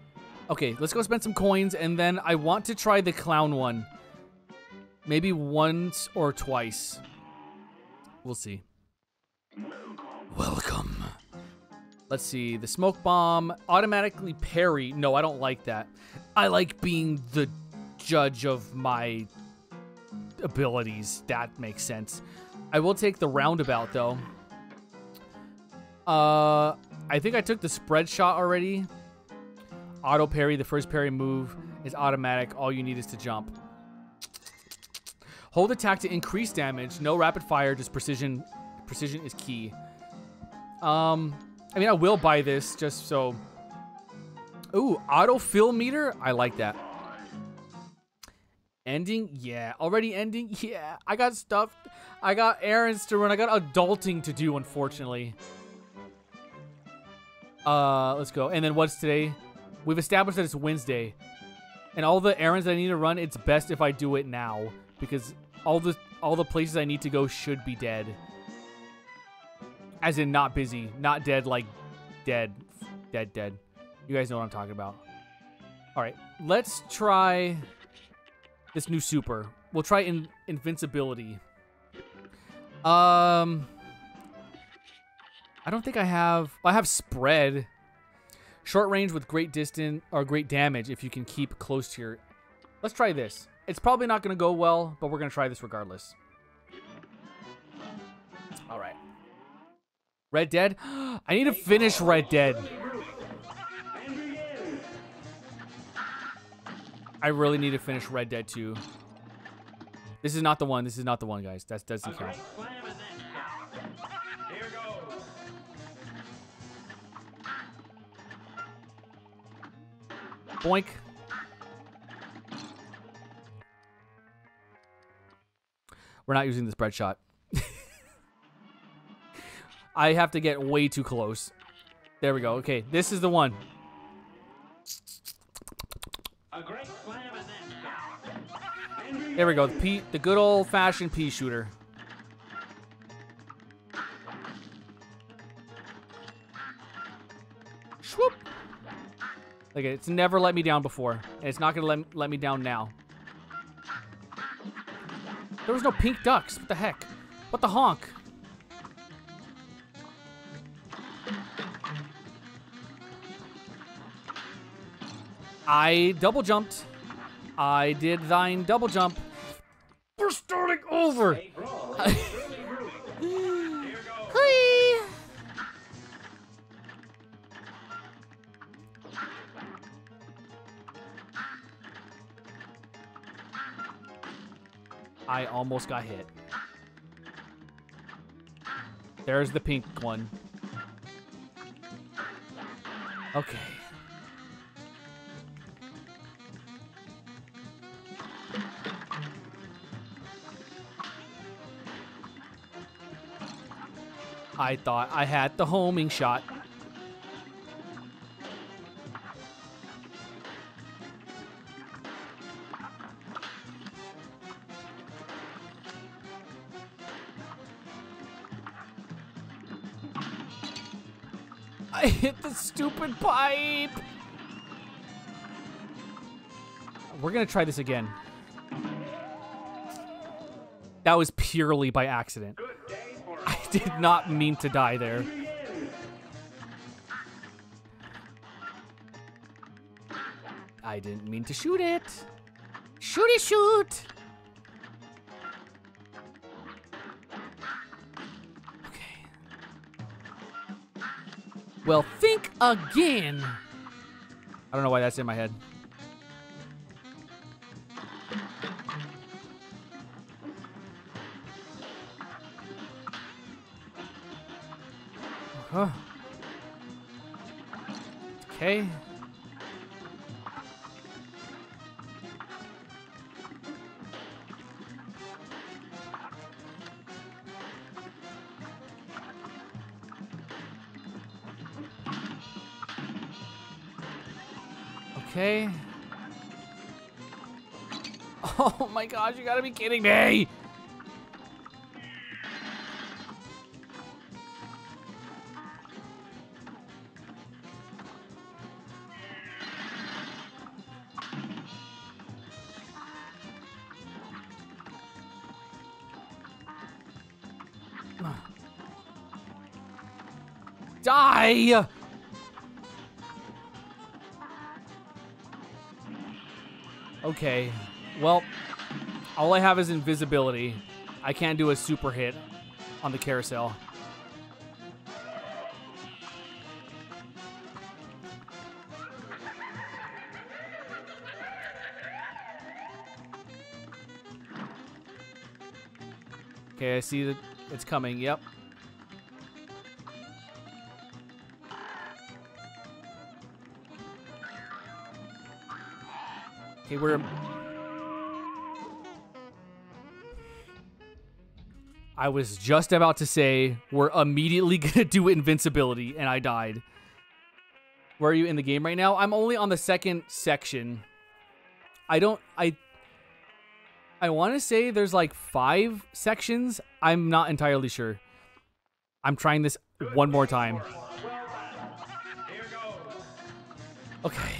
Okay, let's go spend some coins, and then I want to try the clown one. Maybe once or twice. We'll see. Welcome. Let's see. The smoke bomb automatically parry. No, I don't like that. I like being the judge of my abilities. That makes sense. I will take the roundabout though. Uh, I think I took the spread shot already. Auto parry, the first parry move is automatic. All you need is to jump. Hold attack to increase damage. No rapid fire, just precision. Precision is key. Um, I mean, I will buy this just so. Ooh, auto fill meter. I like that. Ending? Yeah. Already ending? Yeah. I got stuff. I got errands to run. I got adulting to do, unfortunately. Uh, let's go. And then what's today? We've established that it's Wednesday. And all the errands that I need to run, it's best if I do it now. Because all the all the places I need to go should be dead. As in not busy. Not dead like dead. Dead, dead. You guys know what I'm talking about. Alright, let's try this new super. We'll try in invincibility. Um I don't think I have I have spread. Short range with great distance or great damage if you can keep close to your Let's try this. It's probably not going to go well, but we're going to try this regardless. All right. Red Dead? I need to finish Red Dead. I really need to finish Red Dead 2. This is not the one. This is not the one, guys. That doesn't count. Boink. We're not using the spread shot. I have to get way too close. There we go. Okay, this is the one. There we go. The, pea, the good old-fashioned pea shooter. Swoop. Okay, it's never let me down before, and it's not gonna let let me down now. There was no pink ducks. What the heck? What the honk? I double jumped. I did thine double jump. We're starting over. Almost got hit. There's the pink one. Okay. I thought I had the homing shot. Stupid pipe. We're gonna try this again. That was purely by accident. I did not mean to die there. I didn't mean to shoot it. Shooty shoot! Again. I don't know why that's in my head. Gotta be kidding me! Die! Okay. Well, all I have is invisibility. I can't do a super hit on the carousel. Okay, I see that it's coming. Yep. Okay, we're. I was just about to say we're immediately gonna do invincibility, and I died. Where are you in the game right now? I'm only on the second section. I don't. I. I want to say there's like five sections. I'm not entirely sure. I'm trying this one more time. Okay.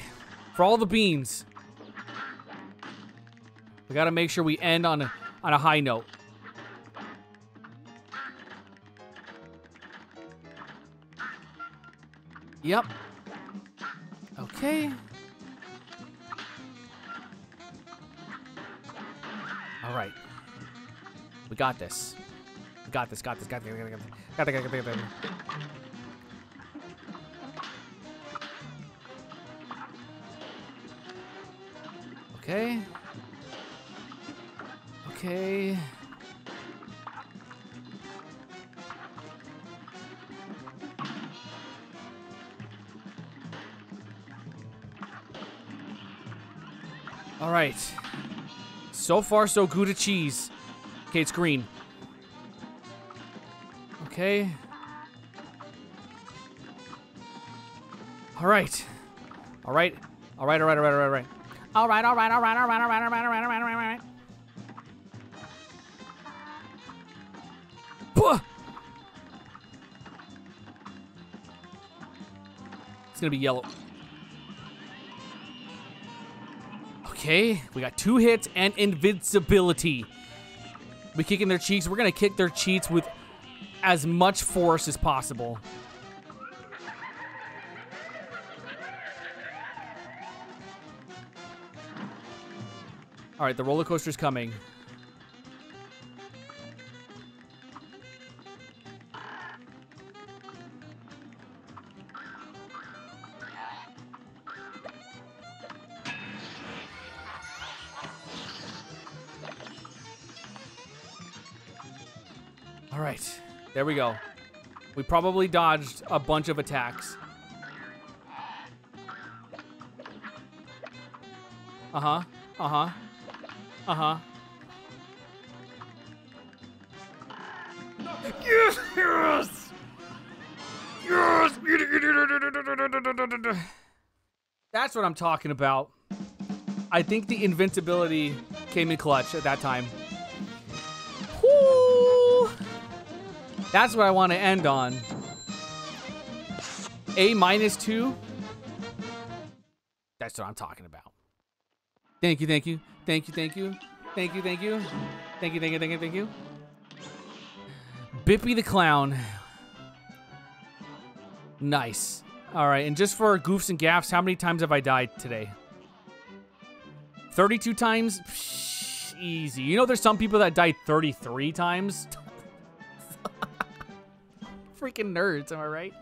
For all the beans. We gotta make sure we end on a, on a high note. Yep. Okay. All right. We got this. We got this. Got this. Got this. Got this. Got this. Got this. Got this. Okay. Okay. All right. So far, so good at cheese. Okay, it's green. Okay. All right. All right. All right, all right, all right, all right, all right. All right, all right, all right, all right, all right, all right, all right, all right, all right, all right. Buh! It's gonna be yellow. Okay, we got two hits and invincibility. We kick in their cheeks. We're gonna kick their cheeks with as much force as possible. All right, the roller coaster's coming. There we go. We probably dodged a bunch of attacks. Uh huh. Uh huh. Uh huh. Yes! Yes! Yes! That's what I'm talking about. I think the invincibility came in clutch at that time. That's what I want to end on. A minus two. That's what I'm talking about. Thank you, thank you, thank you, thank you, thank you, thank you, thank you, thank you, thank you, thank you. Beppi the clown. Nice. All right, and just for goofs and gaffs, how many times have I died today? 32 times? Psh, easy. You know there's some people that died 33 times? Freaking nerds, am I right?